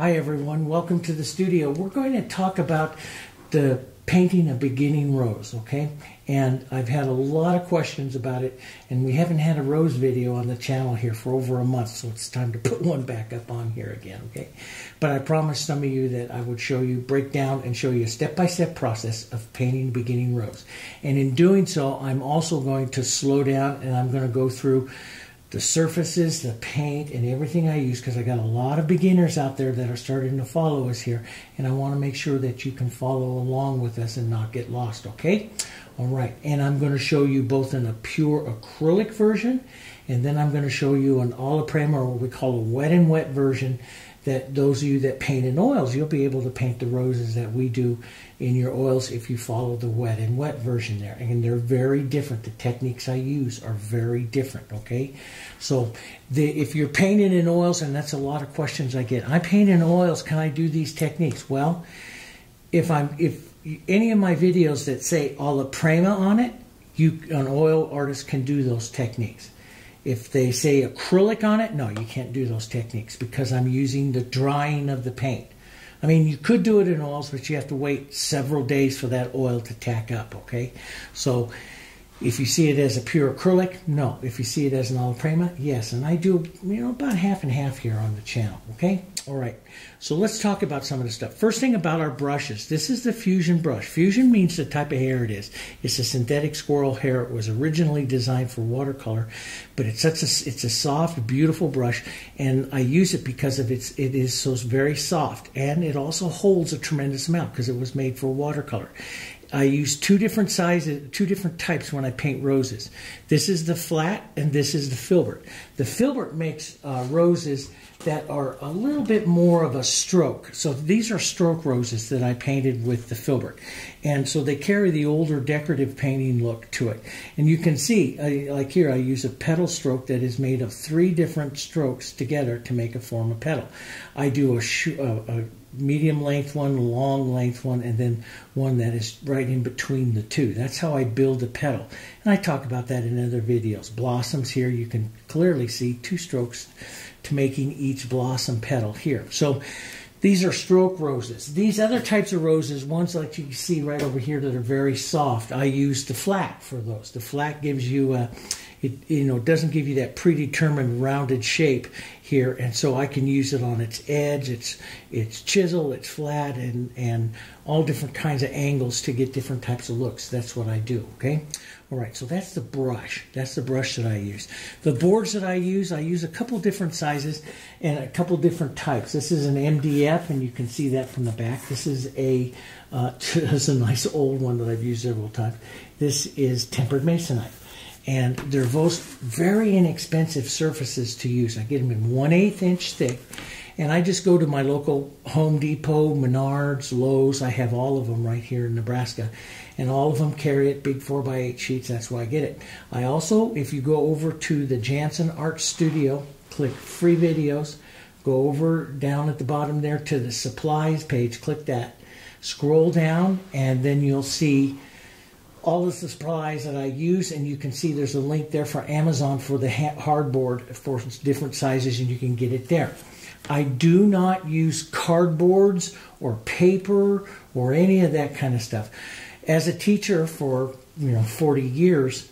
Hi, everyone. Welcome to the studio. We're going to talk about the painting a beginning rose, okay? And I've had a lot of questions about it, and we haven't had a rose video on the channel here for over a month, so it's time to put one back up on here again, okay? But I promised some of you that I would show you, break down, and show you a step-by-step process of painting beginning rose. And in doing so, I'm also going to slow down, and I'm going to go through the surfaces, the paint, and everything I use because I got a lot of beginners out there that are starting to follow us here, and I want to make sure that you can follow along with us and not get lost, okay? All right, and I'm going to show you both in a pure acrylic version, and then I'm going to show you alla prima, or what we call a wet and wet version, that those of you that paint in oils, you'll be able to paint the roses that we do in your oils if you follow the wet and wet version there. And they're very different. The techniques I use are very different, okay? So the, if you're painting in oils, and that's a lot of questions I get, I paint in oils, can I do these techniques? Well, if I'm if any of my videos that say alla prima on it, you an oil artist can do those techniques. If they say acrylic on it, no, you can't do those techniques because I'm using the drying of the paint. I mean, you could do it in oils, but you have to wait several days for that oil to tack up, okay? So if you see it as a pure acrylic, no. If you see it as an alla prima, yes. And I do, you know, about half and half here on the channel, okay? All right. So let's talk about some of the stuff. First thing about our brushes. This is the Fusion brush. Fusion means the type of hair it is. It's a synthetic squirrel hair. It was originally designed for watercolor, but it's such a it's a soft, beautiful brush, and I use it because of its it is so very soft, and it also holds a tremendous amount because it was made for watercolor. I use two different sizes, two different types when I paint roses. This is the flat and this is the filbert. The filbert makes uh, roses that are a little bit more of a stroke. So these are stroke roses that I painted with the filbert. And so they carry the older decorative painting look to it. And you can see, uh, like here, I use a petal stroke that is made of three different strokes together to make a form of petal. I do a, uh, a, a medium length one, long length one, and then one that is right in between the two. That's how I build a petal. And I talk about that in other videos. Blossoms here, you can clearly see two strokes to making each blossom petal here. So these are stroke roses. These other types of roses, ones like you see right over here that are very soft, I use the flat for those. The flat gives you a, it you know doesn't give you that predetermined rounded shape here, and so I can use it on its edge, its its chisel, its flat, and and all different kinds of angles to get different types of looks. That's what I do. Okay. All right, so that's the brush. That's the brush that I use. The boards that I use, I use a couple different sizes and a couple different types. This is an MDF, and you can see that from the back. This is a uh, this is a nice old one that I've used several times. This is tempered masonite and they're both very inexpensive surfaces to use. I get them in one eighth inch thick, and I just go to my local Home Depot, Menards, Lowe's. I have all of them right here in Nebraska, and all of them carry it big four by eight sheets. That's why I get it. I also, if you go over to the Jansen Art Studio, click free videos, go over down at the bottom there to the supplies page, click that, scroll down, and then you'll see all the supplies that I use, and you can see there's a link there for Amazon for the hardboard for different sizes, and you can get it there. I do not use cardboards or paper or any of that kind of stuff. As a teacher for you know 40 years,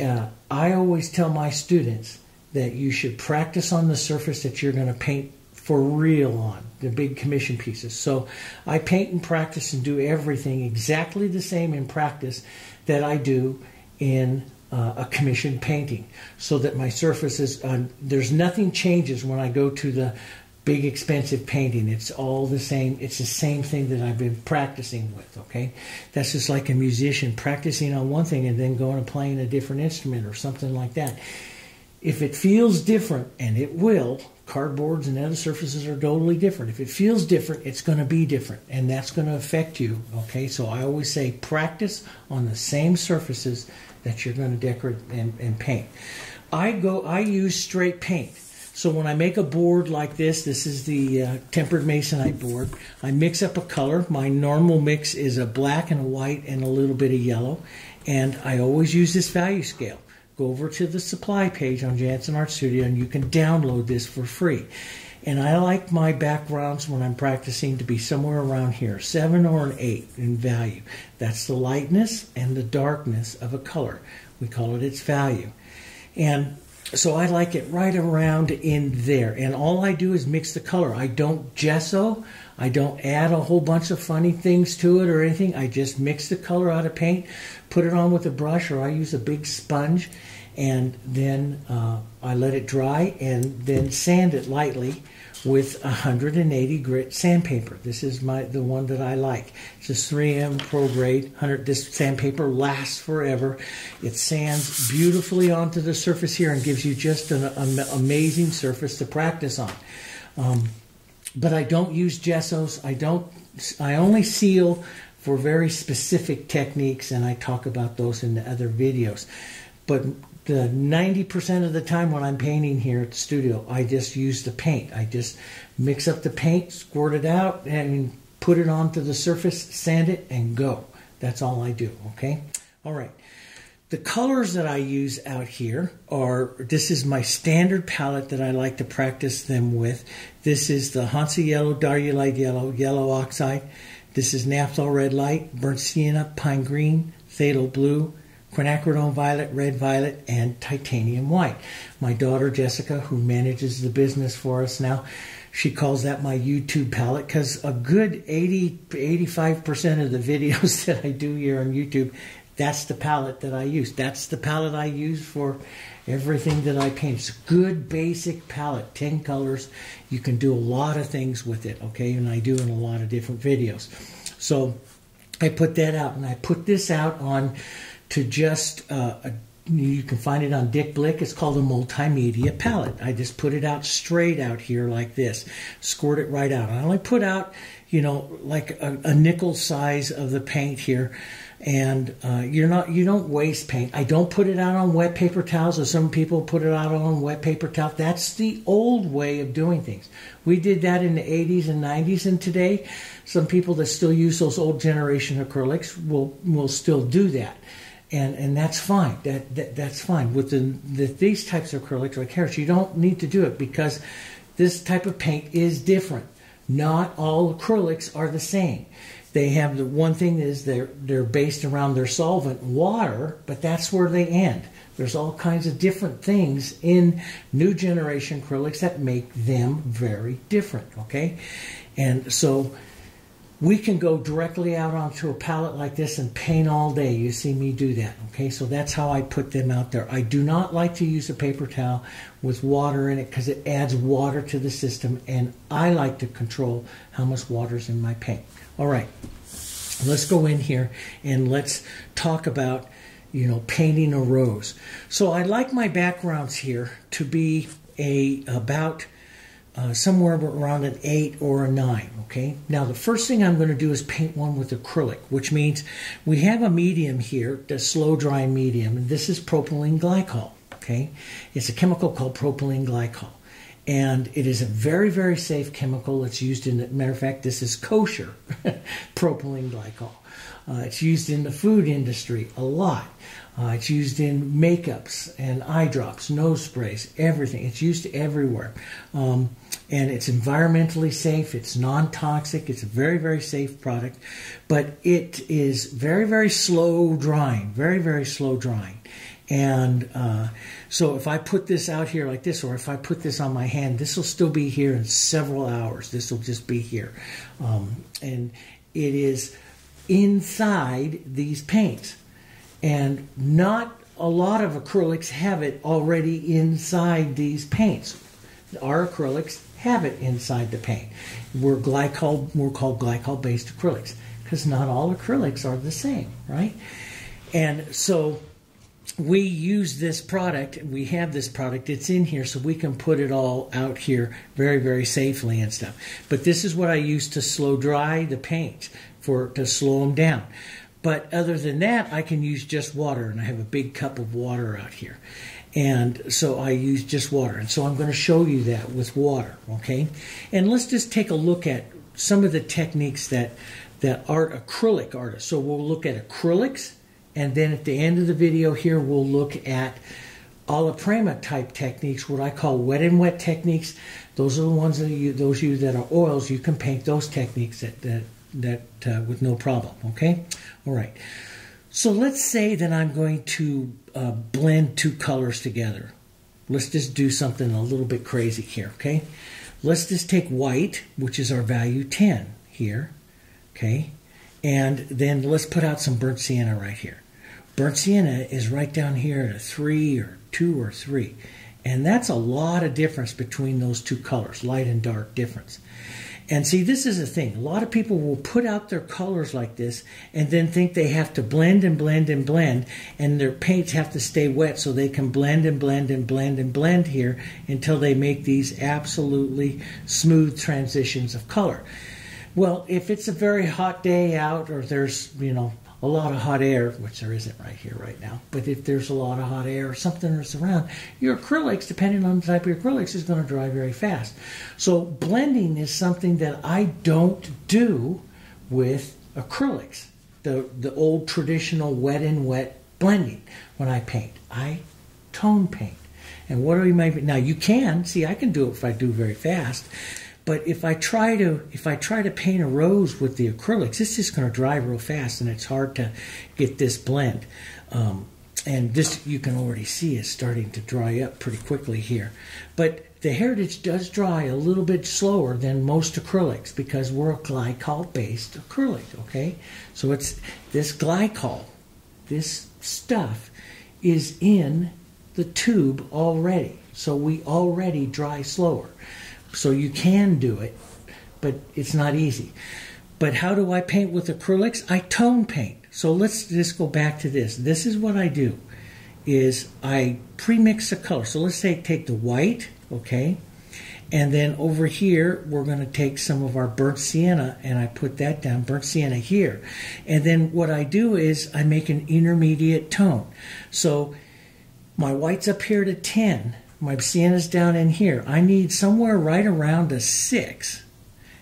uh, I always tell my students that you should practice on the surface that you're going to paint for real on the big commission pieces. So I paint and practice and do everything exactly the same in practice that I do in uh, a commission painting, so that my surfaces uh, there's nothing changes when I go to the big expensive painting. It's all the same. It's the same thing that I've been practicing with. Okay, that's just like a musician practicing on one thing and then going and playing a different instrument or something like that. If it feels different, and it will, cardboards and other surfaces are totally different. If it feels different, it's going to be different, and that's going to affect you. Okay, so I always say practice on the same surfaces that you're going to decorate and, and paint. I go, I use straight paint. So when I make a board like this, this is the uh, tempered masonite board. I mix up a color. My normal mix is a black and a white and a little bit of yellow, and I always use this value scale go over to the supply page on Jansen Art Studio and you can download this for free. And I like my backgrounds when I'm practicing to be somewhere around here, seven or an eight in value. That's the lightness and the darkness of a color. We call it its value. And so I like it right around in there. And all I do is mix the color. I don't gesso. I don't add a whole bunch of funny things to it or anything. I just mix the color out of paint, put it on with a brush, or I use a big sponge, and then uh, I let it dry and then sand it lightly with 180 grit sandpaper. This is my the one that I like. It's a 3M Pro Grade 100. This sandpaper lasts forever. It sands beautifully onto the surface here and gives you just an, an amazing surface to practice on. Um, but I don't use gessos. I don't. I only seal for very specific techniques, and I talk about those in the other videos. But the 90% of the time when I'm painting here at the studio, I just use the paint. I just mix up the paint, squirt it out, and put it onto the surface, sand it, and go. That's all I do, okay? All right. The colors that I use out here are this is my standard palette that I like to practice them with. This is the Hansa Yellow, Diarylide Yellow, Yellow Oxide. This is Naphthol Red Light, Burnt Sienna, Pine Green, Phthalo Blue, Quinacridone Violet, Red Violet, and Titanium White. My daughter Jessica, who manages the business for us now, she calls that my YouTube palette because a good 80 85% of the videos that I do here on YouTube that's the palette that I use. That's the palette I use for everything that I paint. It's a good basic palette, 10 colors. You can do a lot of things with it, okay? And I do in a lot of different videos. So I put that out and I put this out on to just uh, a you can find it on Dick Blick. It's called a multimedia palette. I just put it out straight out here like this, squirt it right out. I only put out, you know, like a, a nickel size of the paint here and uh, you're not you don't waste paint. I don't put it out on wet paper towels, as some people put it out on wet paper towel. That's the old way of doing things. We did that in the 80s and 90s, and today, some people that still use those old generation acrylics will will still do that. And, and that's fine. That, that that's fine. With the, the these types of acrylics like Heritage, you don't need to do it because this type of paint is different. Not all acrylics are the same they have the one thing is they're they're based around their solvent water, but that's where they end. There's all kinds of different things in new generation acrylics that make them very different. Okay, and so we can go directly out onto a palette like this and paint all day. You see me do that. Okay, so that's how I put them out there. I do not like to use a paper towel with water in it because it adds water to the system, and I like to control how much water's in my paint. All right, let's go in here and let's talk about you know painting a rose. So I like my backgrounds here to be a about uh, somewhere around an 8 or a 9, okay? Now the first thing I'm going to do is paint one with acrylic, which means we have a medium here, the slow drying medium, and this is propylene glycol, okay? It's a chemical called propylene glycol. And it is a very, very safe chemical. It's used in, matter of fact, this is kosher propylene glycol. Uh, it's used in the food industry a lot. Uh, it's used in makeups and eye drops, nose sprays, everything. It's used everywhere. Um, and it's environmentally safe. It's non toxic. It's a very, very safe product. But it is very, very slow drying, very, very slow drying. And uh, so if I put this out here like this, or if I put this on my hand, this will still be here in several hours. This will just be here. Um, and it is inside these paints. And not a lot of acrylics have it already inside these paints. Our acrylics have it inside the paint. We're glycol, we're called glycol-based acrylics because not all acrylics are the same, right? And so we use this product, we have this product, it's in here, so we can put it all out here very, very safely and stuff. But this is what I use to slow dry the paint for to slow them down. But other than that, I can use just water, and I have a big cup of water out here. And so I use just water. And so I'm going to show you that with water, okay? And let's just take a look at some of the techniques that, that art acrylic artists. So we'll look at acrylics, and then at the end of the video here, we'll look at alla prima type techniques, what I call wet and wet techniques, those are the ones that you, those you that are oils, you can paint those techniques that, that, that uh, with no problem, okay? All right. So let's say that I'm going to uh, blend two colors together. Let's just do something a little bit crazy here, okay? Let's just take white, which is our value 10 here, okay? And then let's put out some burnt sienna right here. Burnt sienna is right down here at a 3 or 2 or 3. And that's a lot of difference between those two colors, light and dark difference. And see, this is the thing. A lot of people will put out their colors like this and then think they have to blend and blend and blend, and their paints have to stay wet so they can blend and blend and blend and blend here until they make these absolutely smooth transitions of color. Well, if it's a very hot day out or there's, you know, a lot of hot air, which there isn't right here right now, but if there's a lot of hot air or something that's around, your acrylics, depending on the type of acrylics, is going to dry very fast. So blending is something that I don't do with acrylics, the, the old traditional wet and wet blending when I paint. I tone paint. And what are you maybe now you can see I can do it if I do very fast. But if I try to if I try to paint a rose with the acrylics, it's just going to dry real fast, and it's hard to get this blend. Um, and this you can already see is starting to dry up pretty quickly here. But the Heritage does dry a little bit slower than most acrylics because we're a glycol based acrylic. Okay, so it's this glycol, this stuff, is in the tube already. So we already dry slower. So you can do it, but it's not easy. But how do I paint with acrylics? I tone paint. So let's just go back to this. This is what I do is I pre-mix the color. So let's say take the white, okay? And then over here, we're going to take some of our burnt sienna and I put that down, burnt sienna here. And then what I do is I make an intermediate tone. So my white's up here to 10 my sienna's down in here. I need somewhere right around a six.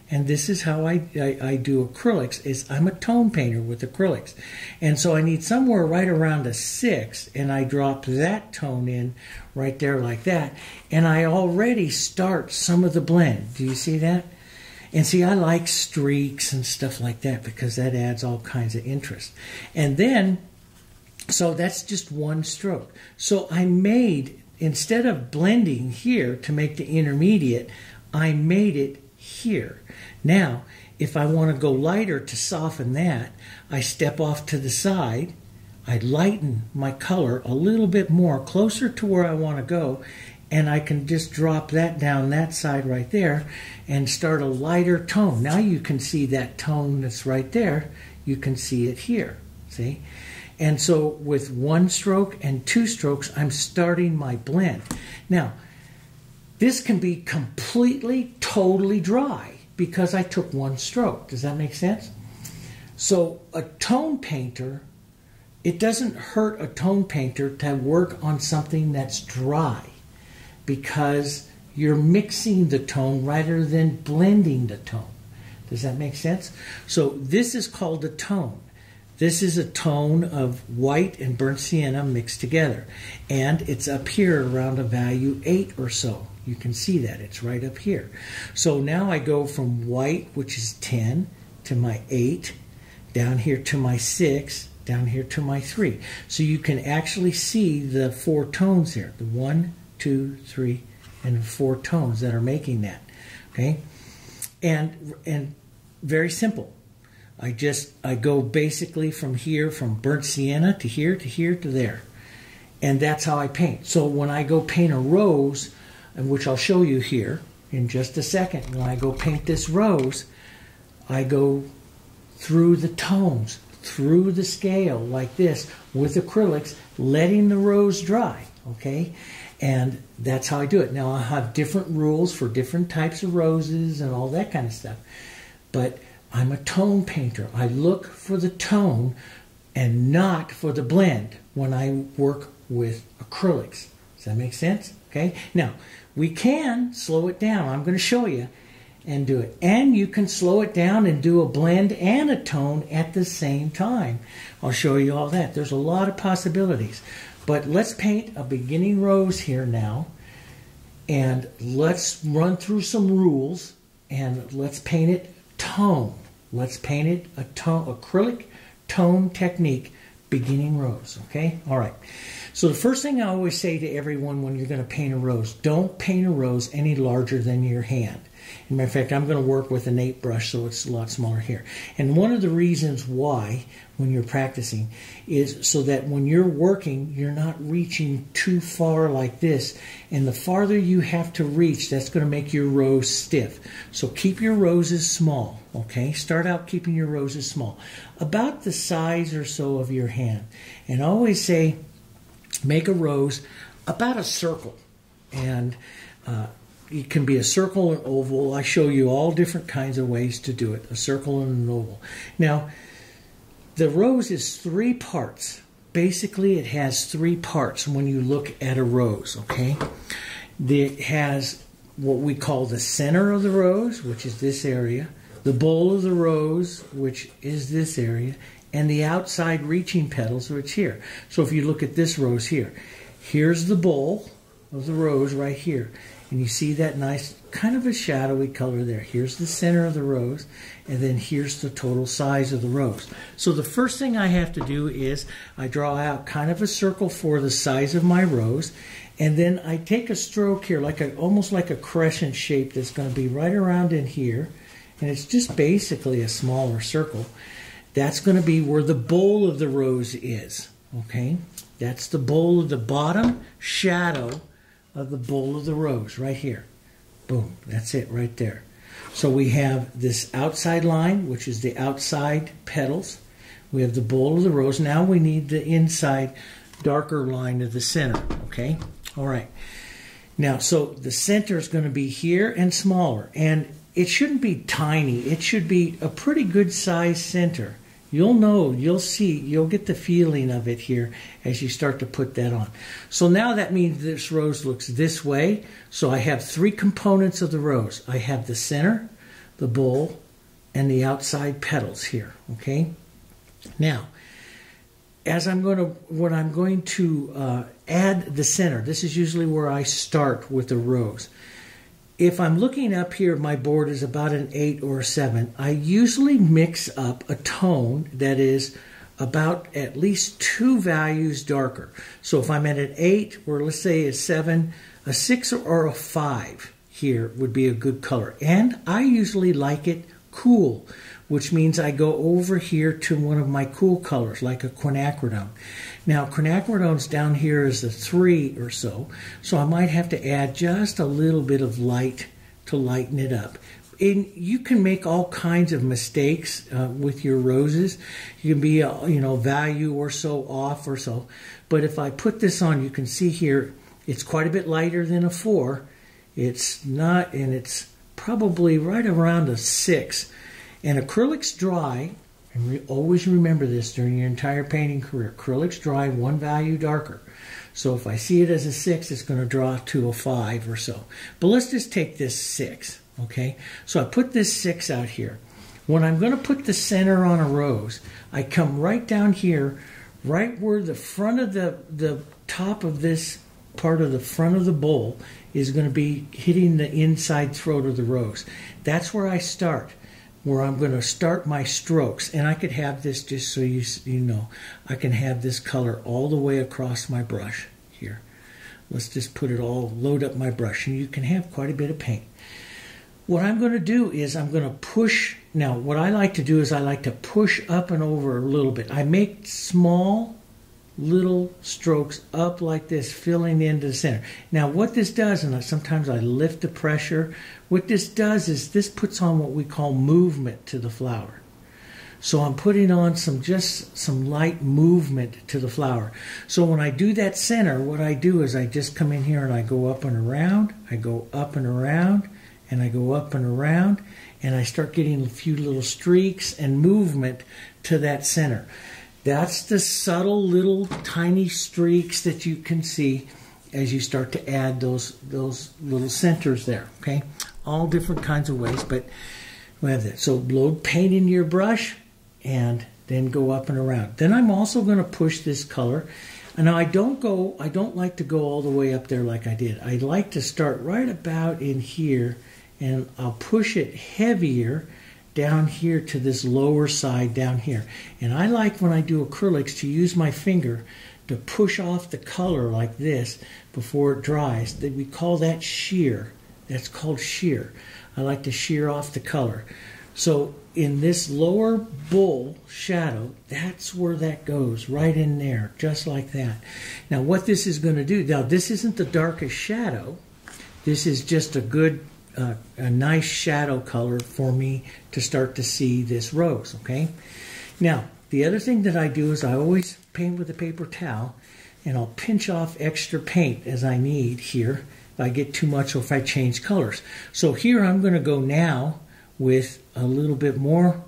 And this is how I, I, I, do acrylics is I'm a tone painter with acrylics. And so I need somewhere right around a six and I drop that tone in right there like that. And I already start some of the blend. Do you see that? And see, I like streaks and stuff like that because that adds all kinds of interest. And then, so that's just one stroke. So I made instead of blending here to make the intermediate, I made it here. Now, if I want to go lighter to soften that, I step off to the side, I lighten my color a little bit more, closer to where I want to go, and I can just drop that down that side right there and start a lighter tone. Now you can see that tone that's right there, you can see it here, see? And so with one stroke and two strokes, I'm starting my blend. Now, this can be completely, totally dry because I took one stroke. Does that make sense? So a tone painter, it doesn't hurt a tone painter to work on something that's dry because you're mixing the tone rather than blending the tone. Does that make sense? So this is called a tone. This is a tone of white and burnt sienna mixed together. And it's up here around a value 8 or so. You can see that. It's right up here. So now I go from white, which is 10, to my 8, down here to my 6, down here to my 3. So you can actually see the four tones here. The one, two, three, and four tones that are making that. Okay? And, and very simple. I just I go basically from here from burnt sienna to here to here to there. And that's how I paint. So when I go paint a rose, and which I'll show you here in just a second, when I go paint this rose, I go through the tones, through the scale like this with acrylics, letting the rose dry, okay? And that's how I do it. Now I have different rules for different types of roses and all that kind of stuff. But I'm a tone painter. I look for the tone and not for the blend when I work with acrylics. Does that make sense? Okay. Now, we can slow it down. I'm going to show you and do it. And you can slow it down and do a blend and a tone at the same time. I'll show you all that. There's a lot of possibilities. But let's paint a beginning rose here now. And let's run through some rules and let's paint it tone. Let's paint it a tone, acrylic tone technique, beginning rose. Okay? All right. So the first thing I always say to everyone when you're going to paint a rose, don't paint a rose any larger than your hand. Matter of fact, I'm going to work with an 8 brush, so it's a lot smaller here. And one of the reasons why, when you're practicing, is so that when you're working, you're not reaching too far like this. And the farther you have to reach, that's going to make your rose stiff. So keep your roses small, okay? Start out keeping your roses small, about the size or so of your hand. And always say, make a rose about a circle. And uh, it can be a circle and oval. I show you all different kinds of ways to do it, a circle and an oval. Now, the rose is three parts. Basically, it has three parts when you look at a rose, okay? It has what we call the center of the rose, which is this area, the bowl of the rose, which is this area, and the outside reaching petals, which here. So if you look at this rose here, here's the bowl of the rose right here. And you see that nice kind of a shadowy color there. Here's the center of the rose, and then here's the total size of the rose. So the first thing I have to do is I draw out kind of a circle for the size of my rose, and then I take a stroke here, like a almost like a crescent shape that's going to be right around in here, and it's just basically a smaller circle. That's going to be where the bowl of the rose is. Okay, that's the bowl of the bottom shadow of the bowl of the rose right here. Boom, that's it right there. So we have this outside line, which is the outside petals. We have the bowl of the rose. Now we need the inside darker line of the center, okay? All right. Now, so the center is going to be here and smaller, and it shouldn't be tiny. It should be a pretty good size center. You'll know, you'll see, you'll get the feeling of it here as you start to put that on. So now that means this rose looks this way. So I have three components of the rose. I have the center, the bowl, and the outside petals here, okay? Now, as I'm going to, when I'm going to uh, add the center, this is usually where I start with the rose if I'm looking up here, my board is about an 8 or a 7. I usually mix up a tone that is about at least two values darker. So if I'm at an 8, or let's say a 7, a 6 or a 5 here would be a good color. And I usually like it cool, which means I go over here to one of my cool colors, like a quinacridone. Now, quinacridone's down here is a three or so, so I might have to add just a little bit of light to lighten it up. And you can make all kinds of mistakes uh, with your roses. You can be, uh, you know, value or so off or so. But if I put this on, you can see here, it's quite a bit lighter than a four. It's not, and it's probably right around a six. And acrylic's dry, and re always remember this during your entire painting career. Acrylics dry one value darker. So if I see it as a 6, it's going to draw to a 5 or so. But let's just take this 6, okay? So I put this 6 out here. When I'm going to put the center on a rose, I come right down here, right where the front of the, the top of this part of the front of the bowl is going to be hitting the inside throat of the rose. That's where I start where I'm going to start my strokes. And I could have this, just so you, you know, I can have this color all the way across my brush here. Let's just put it all, load up my brush, and you can have quite a bit of paint. What I'm going to do is I'm going to push, now what I like to do is I like to push up and over a little bit. I make small little strokes up like this, filling into the center. Now, what this does, and sometimes I lift the pressure, what this does is this puts on what we call movement to the flower. So I'm putting on some just some light movement to the flower. So when I do that center, what I do is I just come in here and I go up and around, I go up and around, and I go up and around, and I start getting a few little streaks and movement to that center. That's the subtle little tiny streaks that you can see as you start to add those those little centers there. Okay, all different kinds of ways, but we have that. So load paint in your brush and then go up and around. Then I'm also going to push this color. And I don't go, I don't like to go all the way up there like I did. I like to start right about in here and I'll push it heavier down here to this lower side down here. And I like when I do acrylics to use my finger to push off the color like this before it dries. We call that shear. That's called shear. I like to shear off the color. So in this lower bull shadow, that's where that goes, right in there, just like that. Now what this is going to do, now this isn't the darkest shadow. This is just a good uh, a nice shadow color for me to start to see this rose, okay? Now, the other thing that I do is I always paint with a paper towel and I'll pinch off extra paint as I need here if I get too much or if I change colors. So here I'm going to go now with a little bit more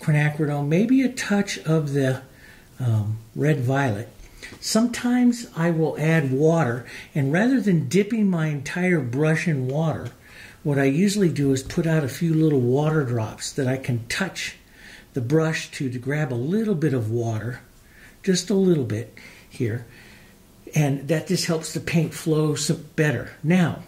quinacridone, maybe a touch of the um, red violet. Sometimes I will add water, and rather than dipping my entire brush in water, what I usually do is put out a few little water drops that I can touch the brush to to grab a little bit of water, just a little bit here, and that just helps the paint flow better. Now,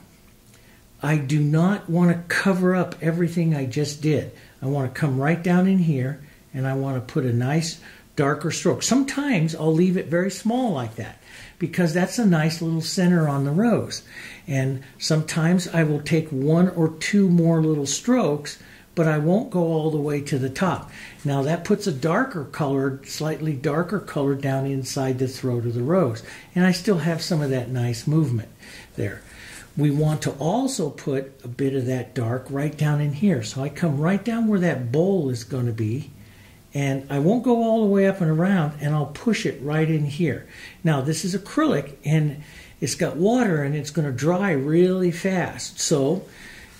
I do not want to cover up everything I just did. I want to come right down in here and I want to put a nice darker stroke. Sometimes I'll leave it very small like that because that's a nice little center on the rose. And sometimes I will take one or two more little strokes, but I won't go all the way to the top. Now that puts a darker color, slightly darker color down inside the throat of the rose. And I still have some of that nice movement there. We want to also put a bit of that dark right down in here. So I come right down where that bowl is going to be and I won't go all the way up and around and I'll push it right in here. Now this is acrylic and it's got water and it's going to dry really fast. So,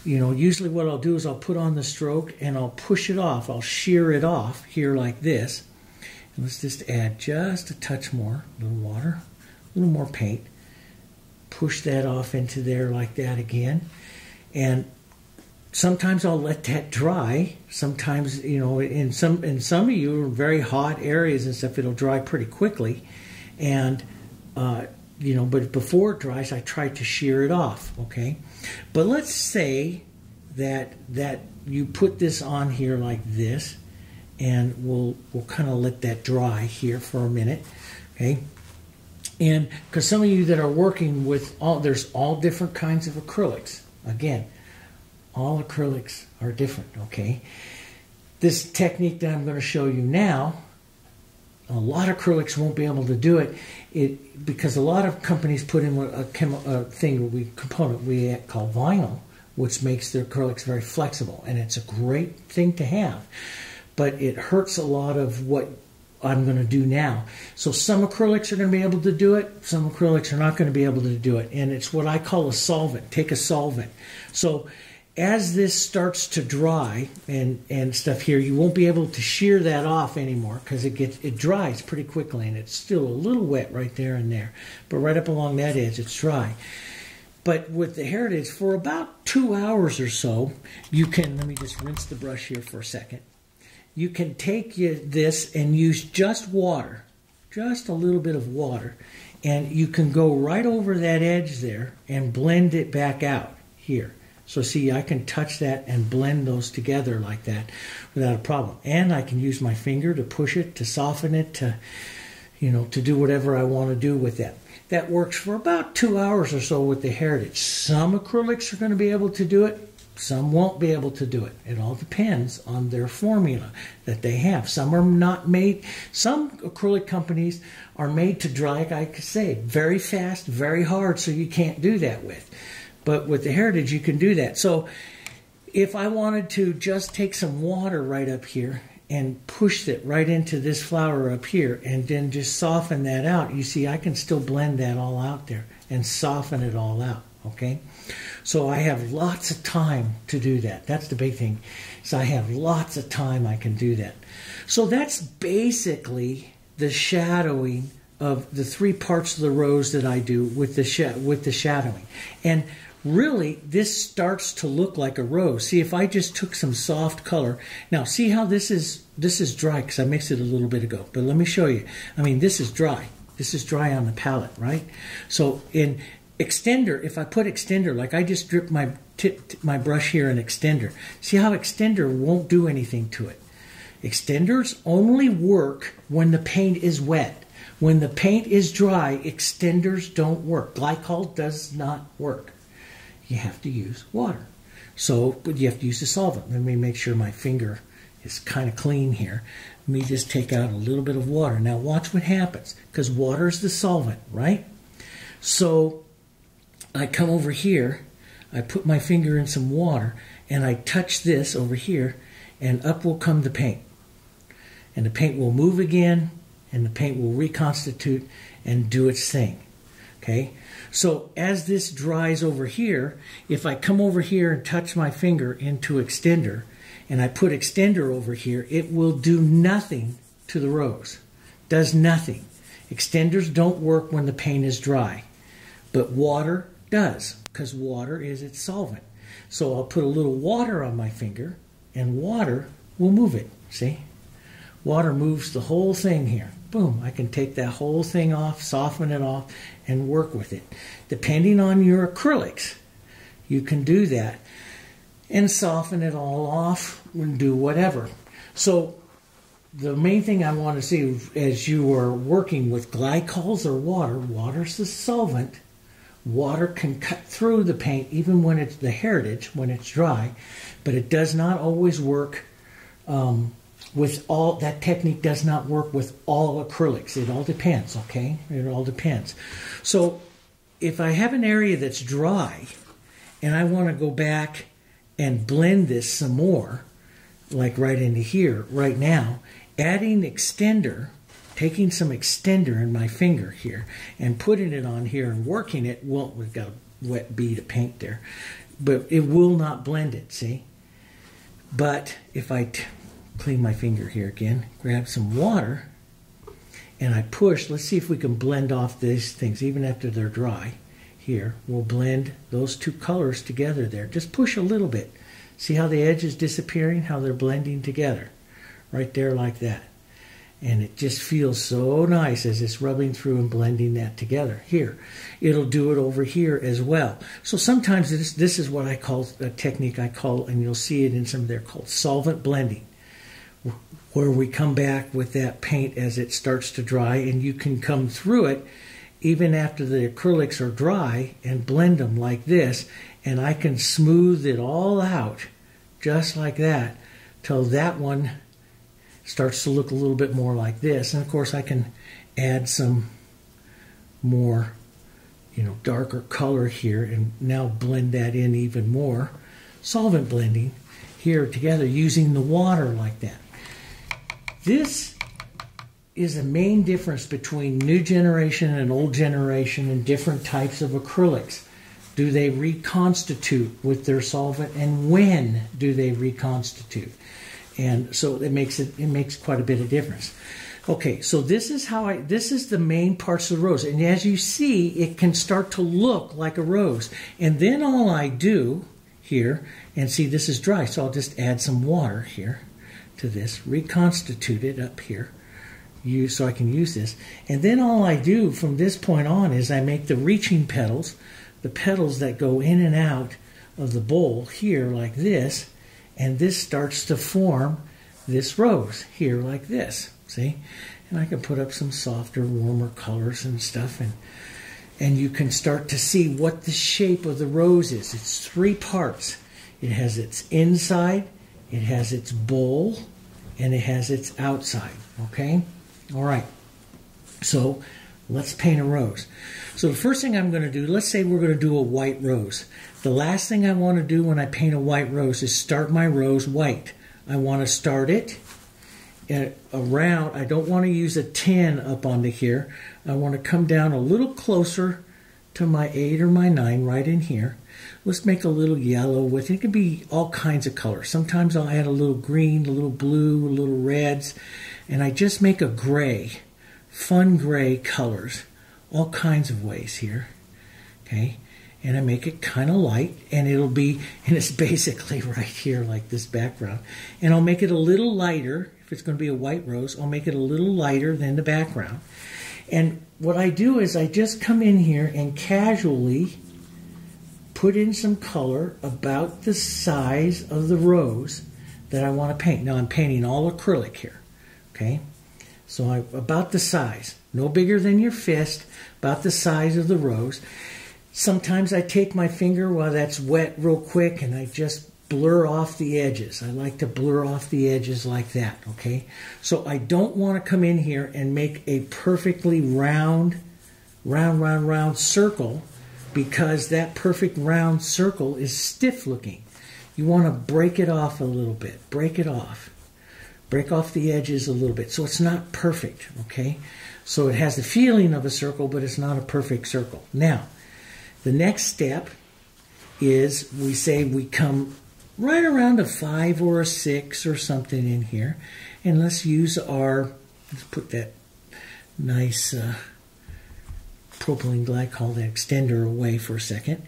you know, usually what I'll do is I'll put on the stroke and I'll push it off. I'll shear it off here like this. And let's just add just a touch more, a little water, a little more paint. Push that off into there like that again. And sometimes I'll let that dry. Sometimes, you know, in some in some of you very hot areas and stuff, it'll dry pretty quickly, and uh, you know, but before it dries, I try to shear it off. Okay, but let's say that that you put this on here like this, and we'll we'll kind of let that dry here for a minute. Okay. And because some of you that are working with all, there's all different kinds of acrylics. Again, all acrylics are different, okay? This technique that I'm going to show you now, a lot of acrylics won't be able to do it, it because a lot of companies put in a, chemo, a thing, we component we call vinyl, which makes their acrylics very flexible, and it's a great thing to have. But it hurts a lot of what I'm going to do now. So some acrylics are going to be able to do it, some acrylics are not going to be able to do it, and it's what I call a solvent. Take a solvent. So as this starts to dry and, and stuff here, you won't be able to shear that off anymore because it gets it dries pretty quickly and it's still a little wet right there and there. But right up along that edge, it's dry. But with the Heritage, for about two hours or so, you can, let me just rinse the brush here for a second. You can take this and use just water, just a little bit of water, and you can go right over that edge there and blend it back out here. So see, I can touch that and blend those together like that without a problem. And I can use my finger to push it, to soften it, to, you know, to do whatever I want to do with that. That works for about two hours or so with the Heritage. Some acrylics are going to be able to do it. Some won't be able to do it. It all depends on their formula that they have. Some are not made, some acrylic companies are made to dry, like I say, very fast, very hard, so you can't do that with. But with the Heritage, you can do that. So if I wanted to just take some water right up here and push it right into this flower up here and then just soften that out, you see I can still blend that all out there and soften it all out, okay? So I have lots of time to do that. That's the big thing. So I have lots of time I can do that. So that's basically the shadowing of the three parts of the rose that I do with the with the shadowing. And really this starts to look like a rose. See if I just took some soft color. Now see how this is this is dry because I mixed it a little bit ago. But let me show you. I mean this is dry. This is dry on the palette, right? So in extender, if I put extender, like I just dripped my tip, my brush here in extender. See how extender won't do anything to it. Extenders only work when the paint is wet. When the paint is dry, extenders don't work. Glycol does not work. You have to use water. So, but you have to use a solvent. Let me make sure my finger is kind of clean here. Let me just take out a little bit of water. Now watch what happens, because water is the solvent, right? So I come over here, I put my finger in some water, and I touch this over here, and up will come the paint. And the paint will move again, and the paint will reconstitute and do its thing. Okay? So as this dries over here, if I come over here and touch my finger into extender, and I put extender over here, it will do nothing to the rose. Does nothing. Extenders don't work when the paint is dry, but water does because water is its solvent. So I'll put a little water on my finger and water will move it. See? Water moves the whole thing here. Boom, I can take that whole thing off, soften it off, and work with it. Depending on your acrylics, you can do that and soften it all off and do whatever. So the main thing I want to see as you are working with glycols or water, water's the solvent. Water can cut through the paint even when it's the heritage, when it's dry, but it does not always work um, with all, that technique does not work with all acrylics. It all depends, okay? It all depends. So if I have an area that's dry and I want to go back and blend this some more, like right into here, right now, adding extender, taking some extender in my finger here and putting it on here and working it, well, we've got a wet bead of paint there, but it will not blend it, see? But if I clean my finger here again, grab some water, and I push, let's see if we can blend off these things even after they're dry here, we'll blend those two colors together there. Just push a little bit. See how the edge is disappearing, how they're blending together. Right there like that. And it just feels so nice as it's rubbing through and blending that together. Here, it'll do it over here as well. So sometimes this, this is what I call a technique I call, and you'll see it in some their called solvent blending, where we come back with that paint as it starts to dry, and you can come through it even after the acrylics are dry and blend them like this and I can smooth it all out just like that till that one starts to look a little bit more like this. And of course I can add some more you know darker color here and now blend that in even more solvent blending here together using the water like that this is a main difference between new generation and old generation and different types of acrylics. Do they reconstitute with their solvent and when do they reconstitute? And so it makes it it makes quite a bit of difference. Okay, so this is how I this is the main parts of the rose. And as you see, it can start to look like a rose. And then all I do here, and see this is dry, so I'll just add some water here to this, reconstitute it up here use so I can use this. And then all I do from this point on is I make the reaching petals, the petals that go in and out of the bowl here like this, and this starts to form this rose here like this. See? And I can put up some softer, warmer colors and stuff and and you can start to see what the shape of the rose is. It's three parts. It has its inside, it has its bowl, and it has its outside. Okay? All right. So let's paint a rose. So the first thing I'm going to do, let's say we're going to do a white rose. The last thing I want to do when I paint a white rose is start my rose white. I want to start it around, I don't want to use a 10 up onto here. I want to come down a little closer to my 8 or my 9 right in here. Let's make a little yellow with it. It can be all kinds of colors. Sometimes I'll add a little green, a little blue, a little reds and I just make a gray, fun gray colors, all kinds of ways here. Okay, and I make it kind of light, and it'll be, and it's basically right here like this background. And I'll make it a little lighter. If it's going to be a white rose, I'll make it a little lighter than the background. And what I do is I just come in here and casually put in some color about the size of the rose that I want to paint. Now I'm painting all acrylic here, okay? So I, about the size, no bigger than your fist, about the size of the rose. Sometimes I take my finger while that's wet real quick and I just blur off the edges. I like to blur off the edges like that, okay? So I don't want to come in here and make a perfectly round, round, round, round circle because that perfect round circle is stiff looking. You want to break it off a little bit. Break it off. Break off the edges a little bit so it's not perfect, okay? So it has the feeling of a circle, but it's not a perfect circle. Now, the next step is we say we come right around a five or a six or something in here. And let's use our, let's put that nice uh, propylene glycol, that extender away for a second.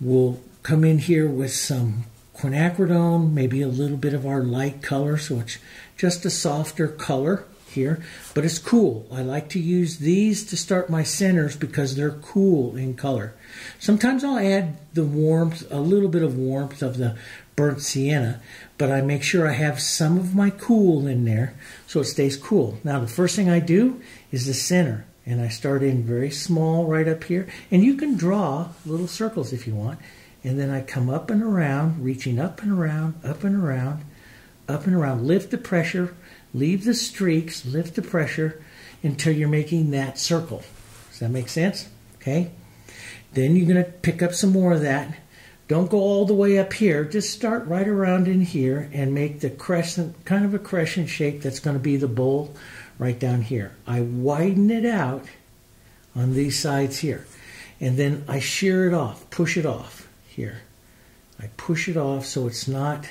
We'll come in here with some quinacridone, maybe a little bit of our light color, so it's just a softer color here, but it's cool. I like to use these to start my centers because they're cool in color. Sometimes I'll add the warmth, a little bit of warmth of the burnt sienna, but I make sure I have some of my cool in there so it stays cool. Now the first thing I do is the center, and I start in very small right up here, and you can draw little circles if you want, and then I come up and around, reaching up and around, up and around, up and around, lift the pressure, Leave the streaks, lift the pressure until you're making that circle. Does that make sense? Okay. Then you're going to pick up some more of that. Don't go all the way up here. Just start right around in here and make the crescent, kind of a crescent shape that's going to be the bowl right down here. I widen it out on these sides here. And then I shear it off, push it off here. I push it off so it's not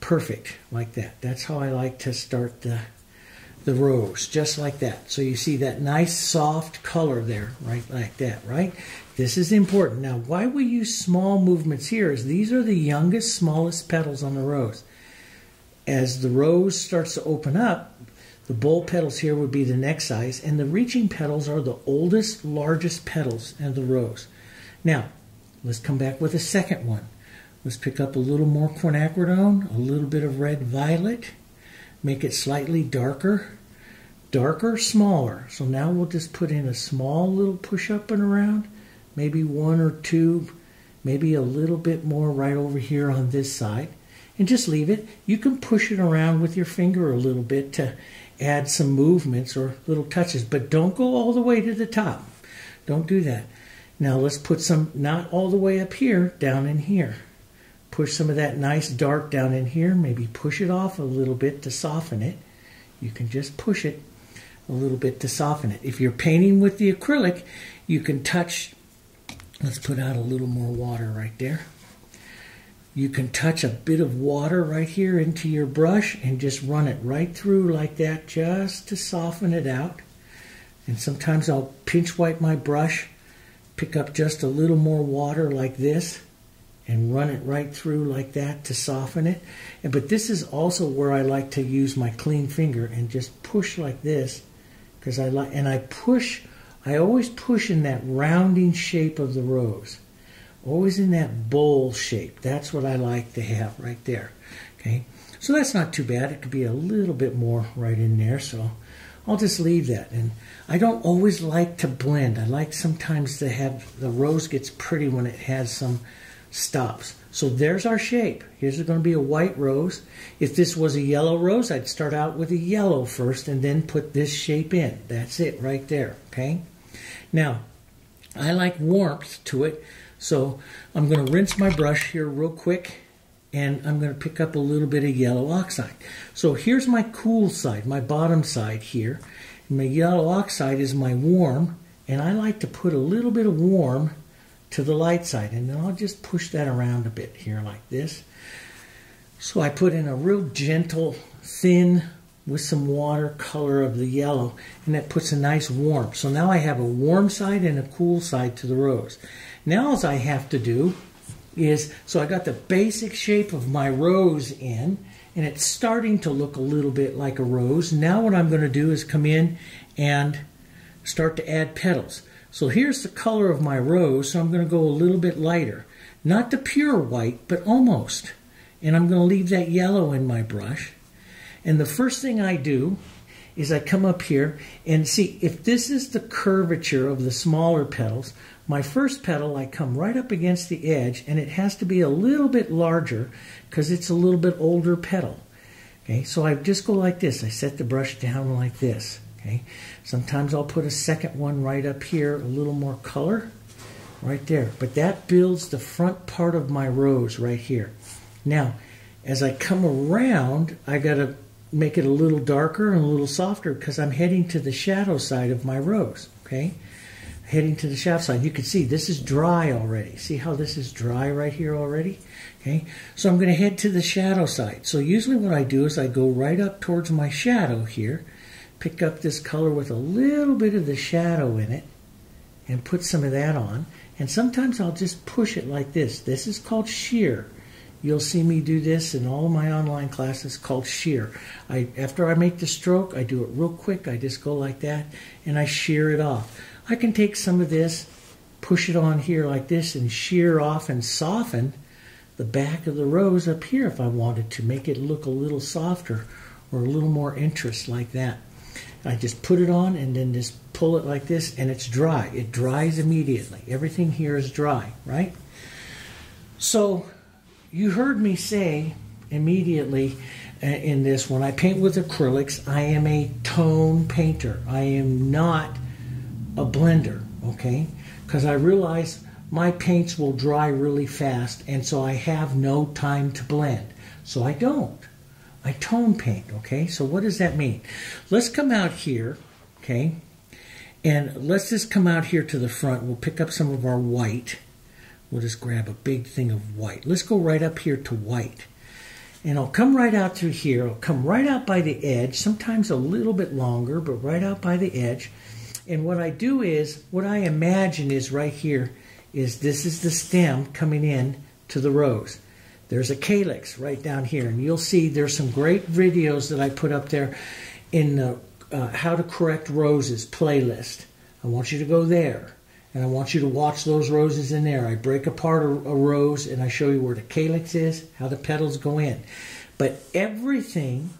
perfect like that. That's how I like to start the the rose, just like that. So you see that nice soft color there, right like that, right? This is important. Now, why we use small movements here is these are the youngest, smallest petals on the rose. As the rose starts to open up, the bowl petals here would be the next size, and the reaching petals are the oldest, largest petals of the rose. Now, let's come back with a second one. Let's pick up a little more quinacridone, a little bit of red violet, make it slightly darker, darker, smaller. So now we'll just put in a small little push up and around, maybe one or two, maybe a little bit more right over here on this side, and just leave it. You can push it around with your finger a little bit to add some movements or little touches, but don't go all the way to the top. Don't do that. Now let's put some, not all the way up here, down in here. Push some of that nice dark down in here. Maybe push it off a little bit to soften it. You can just push it a little bit to soften it. If you're painting with the acrylic, you can touch, let's put out a little more water right there. You can touch a bit of water right here into your brush and just run it right through like that just to soften it out. And sometimes I'll pinch wipe my brush, pick up just a little more water like this and run it right through like that to soften it. And, but this is also where I like to use my clean finger and just push like this because I like, and I push, I always push in that rounding shape of the rose. Always in that bowl shape. That's what I like to have right there. Okay. So that's not too bad. It could be a little bit more right in there. So I'll just leave that. And I don't always like to blend. I like sometimes to have the rose gets pretty when it has some stops. So there's our shape. Here's going to be a white rose. If this was a yellow rose, I'd start out with a yellow first and then put this shape in. That's it right there, okay? Now, I like warmth to it, so I'm going to rinse my brush here real quick and I'm going to pick up a little bit of yellow oxide. So here's my cool side, my bottom side here. My yellow oxide is my warm, and I like to put a little bit of warm to the light side. And then I'll just push that around a bit here like this. So I put in a real gentle, thin, with some water color of the yellow, and that puts a nice warmth. So now I have a warm side and a cool side to the rose. Now all I have to do is, so I got the basic shape of my rose in, and it's starting to look a little bit like a rose. Now what I'm going to do is come in and start to add petals. So here's the color of my rose, so I'm going to go a little bit lighter. Not the pure white, but almost. And I'm going to leave that yellow in my brush. And the first thing I do is I come up here and see if this is the curvature of the smaller petals, my first petal I come right up against the edge and it has to be a little bit larger because it's a little bit older petal. Okay, so I just go like this. I set the brush down like this. Okay, sometimes I'll put a second one right up here, a little more color, right there. But that builds the front part of my rose right here. Now, as I come around, I got to make it a little darker and a little softer because I'm heading to the shadow side of my rose. Okay, heading to the shaft side. You can see this is dry already. See how this is dry right here already? Okay, so I'm going to head to the shadow side. So usually what I do is I go right up towards my shadow here, pick up this color with a little bit of the shadow in it, and put some of that on. And sometimes I'll just push it like this. This is called sheer. You'll see me do this in all my online classes called sheer. I, after I make the stroke, I do it real quick. I just go like that and I sheer it off. I can take some of this, push it on here like this and sheer off and soften the back of the rose up here if I wanted to make it look a little softer or a little more interest like that. I just put it on and then just pull it like this and it's dry. It dries immediately. Everything here is dry, right? So you heard me say immediately uh, in this when I paint with acrylics, I am a tone painter. I am not a blender, okay? Because I realize my paints will dry really fast, and so I have no time to blend. So I don't. I tone paint, okay? So what does that mean? Let's come out here, okay? And let's just come out here to the front. We'll pick up some of our white. We'll just grab a big thing of white. Let's go right up here to white. And I'll come right out through here. I'll come right out by the edge, sometimes a little bit longer, but right out by the edge. And what I do is, what I imagine is right here, is this is the stem coming in to the rose. There's a calyx right down here, and you'll see there's some great videos that I put up there in the uh, How to Correct Roses playlist. I want you to go there, and I want you to watch those roses in there. I break apart a, a rose, and I show you where the calyx is, how the petals go in. But everything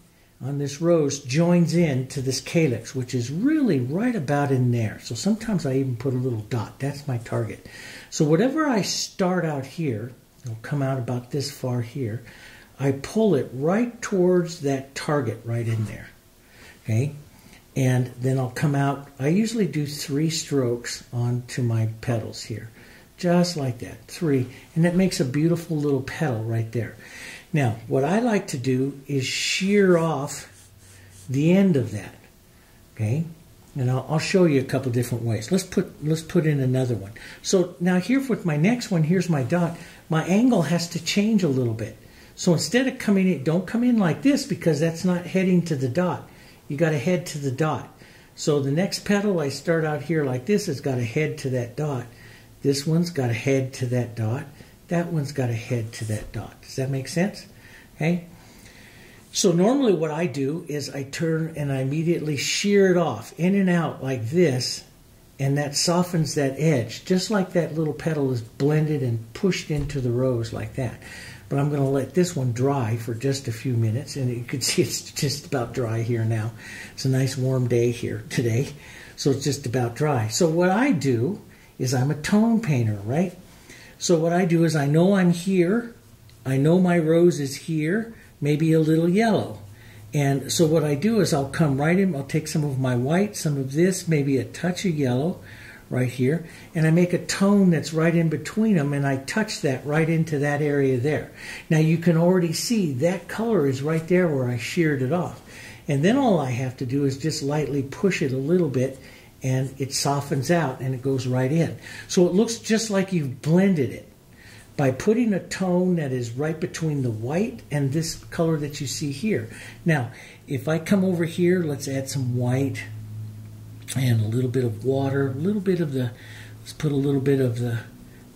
on this rose joins in to this calyx, which is really right about in there. So sometimes I even put a little dot. That's my target. So whatever I start out here, it'll come out about this far here, I pull it right towards that target right in there. Okay? And then I'll come out, I usually do three strokes onto my petals here. Just like that, three. And that makes a beautiful little petal right there. Now, what I like to do is shear off the end of that. Okay? and I'll, I'll, show you a couple different ways. Let's put let's put in another one. So now here with my next one, here's my dot. My angle has to change a little bit. So instead of coming in, don't come in like this because that's not heading to the dot. You got to head to the dot. So the next petal I start out here like this has got to head to that dot. This one's got to head to that dot. That one's got to head to that dot. Does that make sense? Okay. So normally what I do is I turn and I immediately shear it off in and out like this and that softens that edge just like that little petal is blended and pushed into the rose like that. But I'm going to let this one dry for just a few minutes and you can see it's just about dry here now. It's a nice warm day here today so it's just about dry. So what I do is I'm a tone painter, right? So what I do is I know I'm here, I know my rose is here, maybe a little yellow. And so what I do is I'll come right in, I'll take some of my white, some of this, maybe a touch of yellow right here, and I make a tone that's right in between them, and I touch that right into that area there. Now you can already see that color is right there where I sheared it off. And then all I have to do is just lightly push it a little bit, and it softens out and it goes right in. So it looks just like you've blended it by putting a tone that is right between the white and this color that you see here. Now, if I come over here, let's add some white and a little bit of water, a little bit of the, let's put a little bit of the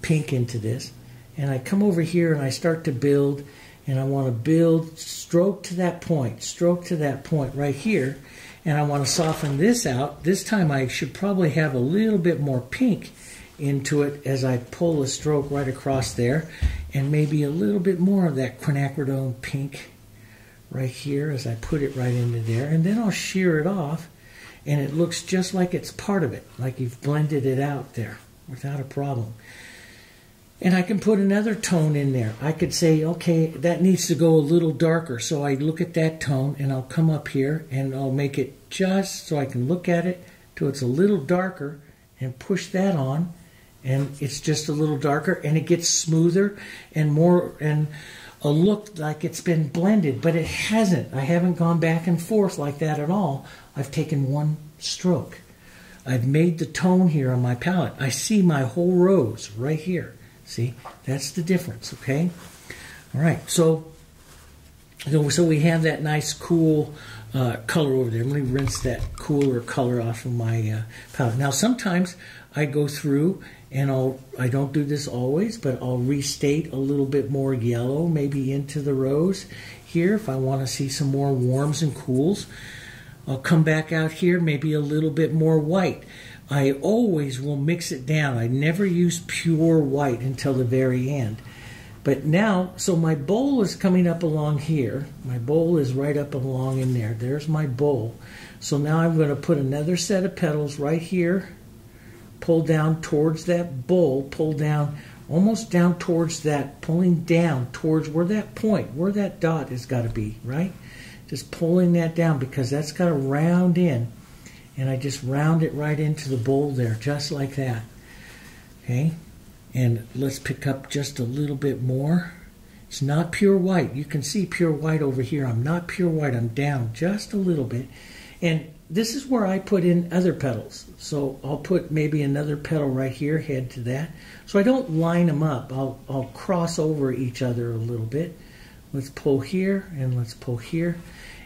pink into this. And I come over here and I start to build and I want to build stroke to that point, stroke to that point right here. and I want to soften this out, this time I should probably have a little bit more pink into it as I pull the stroke right across there and maybe a little bit more of that quinacridone pink right here as I put it right into there. And then I'll shear it off and it looks just like it's part of it like you've blended it out there without a problem. And I can put another tone in there. I could say okay that needs to go a little darker. So I look at that tone and I'll come up here and I'll make it just so I can look at it till it's a little darker and push that on and it's just a little darker and it gets smoother and more and a look like it's been blended, but it hasn't. I haven't gone back and forth like that at all. I've taken one stroke. I've made the tone here on my palette. I see my whole rose right here. See, that's the difference, okay? All right, so so we have that nice cool uh, color over there. Let me rinse that cooler color off of my uh, palette. Now sometimes I go through and I'll I don't do this always, but I'll restate a little bit more yellow maybe into the rose here if I want to see some more warms and cools. I'll come back out here maybe a little bit more white. I always will mix it down. I never use pure white until the very end. But now, so my bowl is coming up along here. My bowl is right up along in there. There's my bowl. So now I'm going to put another set of petals right here pull down towards that bowl, pull down almost down towards that, pulling down towards where that point, where that dot has got to be, right? Just pulling that down because that's got to round in. And I just round it right into the bowl there, just like that. Okay? And let's pick up just a little bit more. It's not pure white. You can see pure white over here. I'm not pure white. I'm down just a little bit. And this is where I put in other petals. So I'll put maybe another petal right here, head to that. So I don't line them up. I'll, I'll cross over each other a little bit. Let's pull here and let's pull here.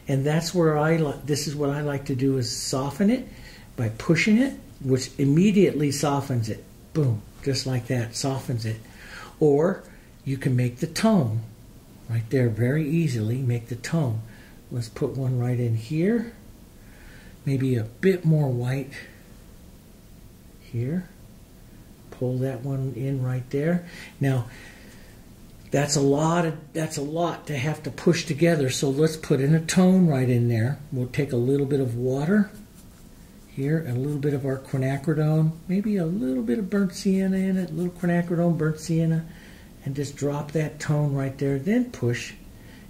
And that's where I this is what I like to do is soften it by pushing it, which immediately softens it. Boom, just like that, softens it. Or you can make the tone right there very easily, make the tone. Let's put one right in here maybe a bit more white here. Pull that one in right there. Now, that's a lot of that's a lot to have to push together. So let's put in a tone right in there. We'll take a little bit of water here, a little bit of our quinacridone, maybe a little bit of burnt sienna in it, a little quinacridone, burnt sienna, and just drop that tone right there. Then push,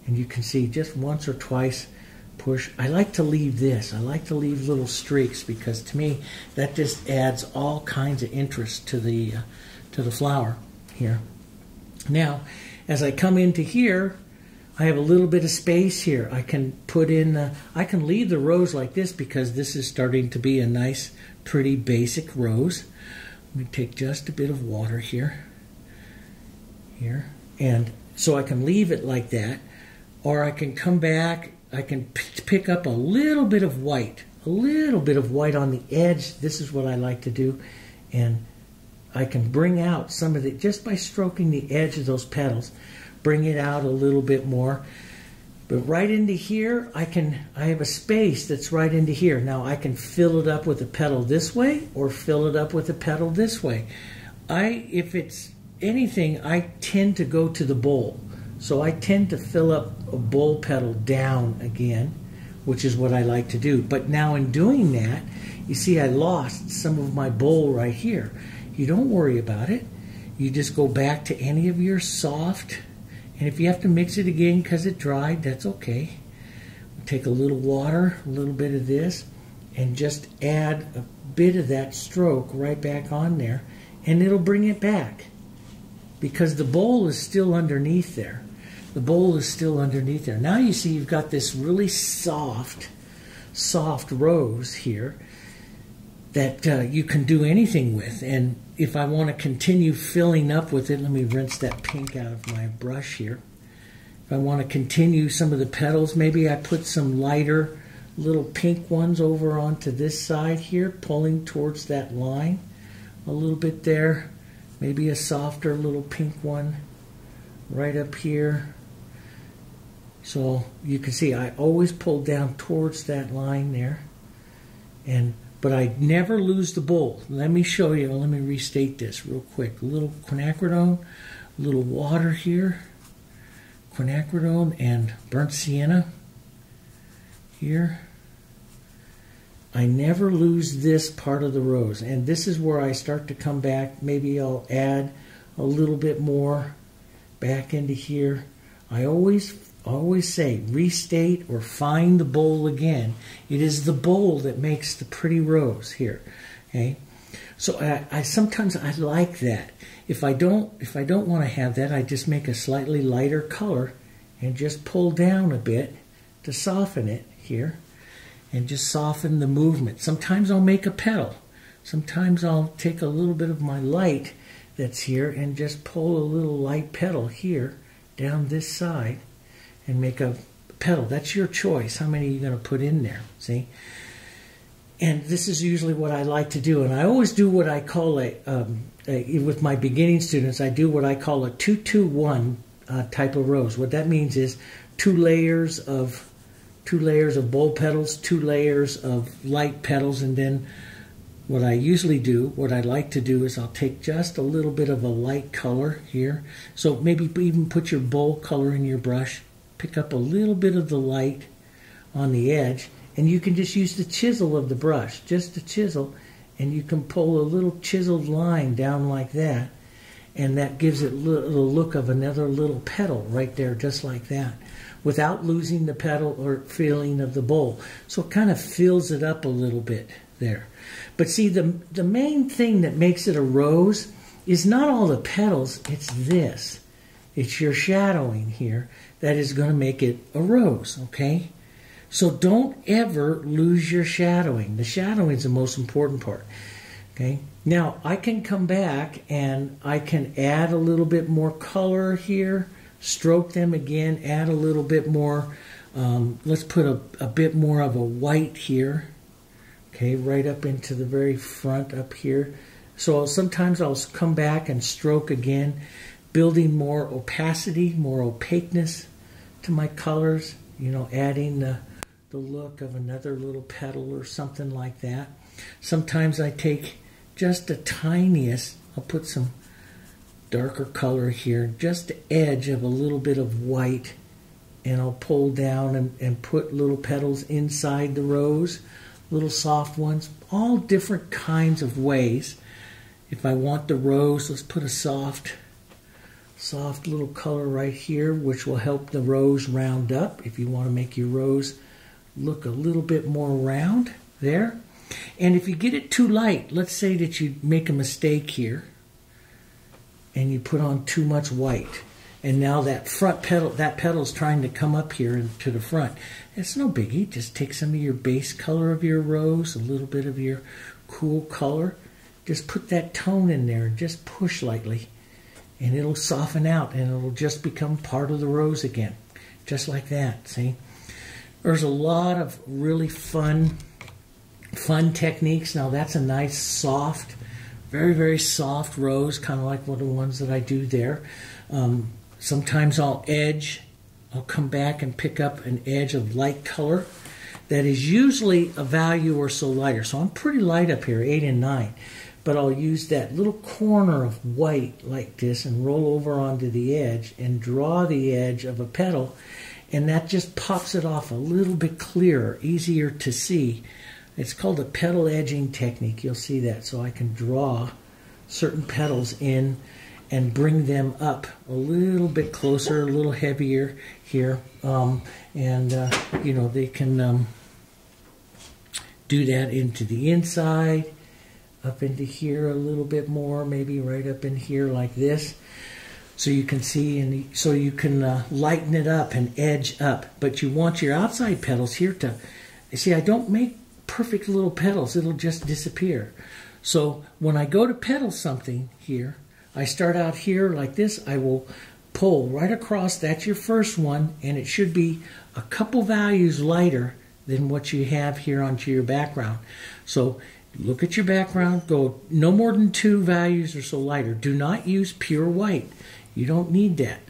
and you can see just once or twice push. I like to leave this. I like to leave little streaks because to me that just adds all kinds of interest to the uh, to the flower here. Now, as I come into here, I have a little bit of space here. I can put in, uh, I can leave the rose like this because this is starting to be a nice, pretty basic rose. Let me take just a bit of water here, here, and so I can leave it like that, or I can come back I can pick up a little bit of white, a little bit of white on the edge. This is what I like to do. And I can bring out some of it just by stroking the edge of those petals, bring it out a little bit more. But right into here, I can I have a space that's right into here. Now I can fill it up with a petal this way or fill it up with a petal this way. I if it's anything, I tend to go to the bowl. So I tend to fill up a bowl petal down again, which is what I like to do. But now in doing that, you see I lost some of my bowl right here. You don't worry about it. You just go back to any of your soft, and if you have to mix it again because it dried, that's okay. Take a little water, a little bit of this, and just add a bit of that stroke right back on there, and it'll bring it back because the bowl is still underneath there the bowl is still underneath there. Now you see you've got this really soft, soft rose here that uh, you can do anything with. And if I want to continue filling up with it, let me rinse that pink out of my brush here. If I want to continue some of the petals, maybe I put some lighter little pink ones over onto this side here, pulling towards that line a little bit there. Maybe a softer little pink one right up here. So you can see I always pull down towards that line there. And but I never lose the bowl. Let me show you. Let me restate this real quick. A little quinacridone, a little water here, quinacridone and burnt sienna here. I never lose this part of the rose. And this is where I start to come back. Maybe I'll add a little bit more back into here. I always always say restate or find the bowl again. It is the bowl that makes the pretty rose here. Okay? So I, I sometimes I like that. If I don't if I don't want to have that, I just make a slightly lighter color and just pull down a bit to soften it here and just soften the movement. Sometimes I'll make a petal. Sometimes I'll take a little bit of my light that's here and just pull a little light petal here down this side and make a petal. That's your choice. How many are you going to put in there? See? And this is usually what I like to do. And I always do what I call a, um, a with my beginning students, I do what I call a 221 uh, type of rose. What that means is two layers of two layers of bold petals, two layers of light petals, and then what I usually do, what I like to do is I'll take just a little bit of a light color here. So maybe even put your bold color in your brush, pick up a little bit of the light on the edge, and you can just use the chisel of the brush, just the chisel, and you can pull a little chiseled line down like that, and that gives it the look of another little petal right there, just like that, without losing the petal or feeling of the bowl. So it kind of fills it up a little bit there. But see, the, the main thing that makes it a rose is not all the petals, it's this. It's your shadowing here that is going to make it a rose, okay? So don't ever lose your shadowing. The shadowing is the most important part, okay? Now, I can come back and I can add a little bit more color here, stroke them again, add a little bit more. Um, let's put a, a bit more of a white here, okay, right up into the very front up here. So sometimes I'll come back and stroke again, building more opacity, more opaqueness to my colors, you know, adding the, the look of another little petal or something like that. Sometimes I take just the tiniest, I'll put some darker color here, just the edge of a little bit of white, and I'll pull down and, and put little petals inside the rose little soft ones, all different kinds of ways. If I want the rose, let's put a soft, soft little color right here, which will help the rose round up. If you want to make your rose look a little bit more round there. And if you get it too light, let's say that you make a mistake here and you put on too much white and now that front petal, that petal is trying to come up here to the front. It's no biggie. Just take some of your base color of your rose, a little bit of your cool color. Just put that tone in there and just push lightly. And it'll soften out and it'll just become part of the rose again. Just like that, see? There's a lot of really fun, fun techniques. Now that's a nice soft, very, very soft rose, kind of like one of the ones that I do there. Um, Sometimes I'll edge, I'll come back and pick up an edge of light color that is usually a value or so lighter. So I'm pretty light up here, 8 and 9. But I'll use that little corner of white like this and roll over onto the edge and draw the edge of a petal. And that just pops it off a little bit clearer, easier to see. It's called a petal edging technique. You'll see that. So I can draw certain petals in and bring them up a little bit closer, a little heavier here. Um, and, uh, you know, they can um, do that into the inside, up into here a little bit more, maybe right up in here like this. So you can see, and so you can uh, lighten it up and edge up. But you want your outside petals here to, see, I don't make perfect little petals. It'll just disappear. So when I go to petal something here, I start out here like this. I will pull right across. That's your first one, and it should be a couple values lighter than what you have here onto your background. So look at your background, go no more than two values or so lighter. Do not use pure white. You don't need that.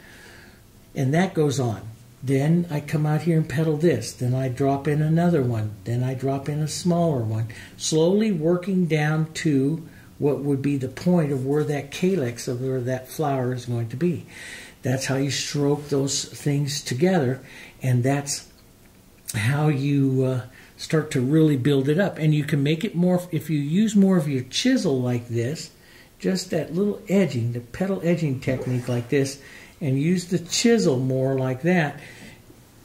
And that goes on. Then I come out here and petal this. Then I drop in another one. Then I drop in a smaller one. Slowly working down to what would be the point of where that calyx of where that flower is going to be. That's how you stroke those things together, and that's how you uh, start to really build it up. And you can make it more, if you use more of your chisel like this, just that little edging, the petal edging technique like this, and use the chisel more like that,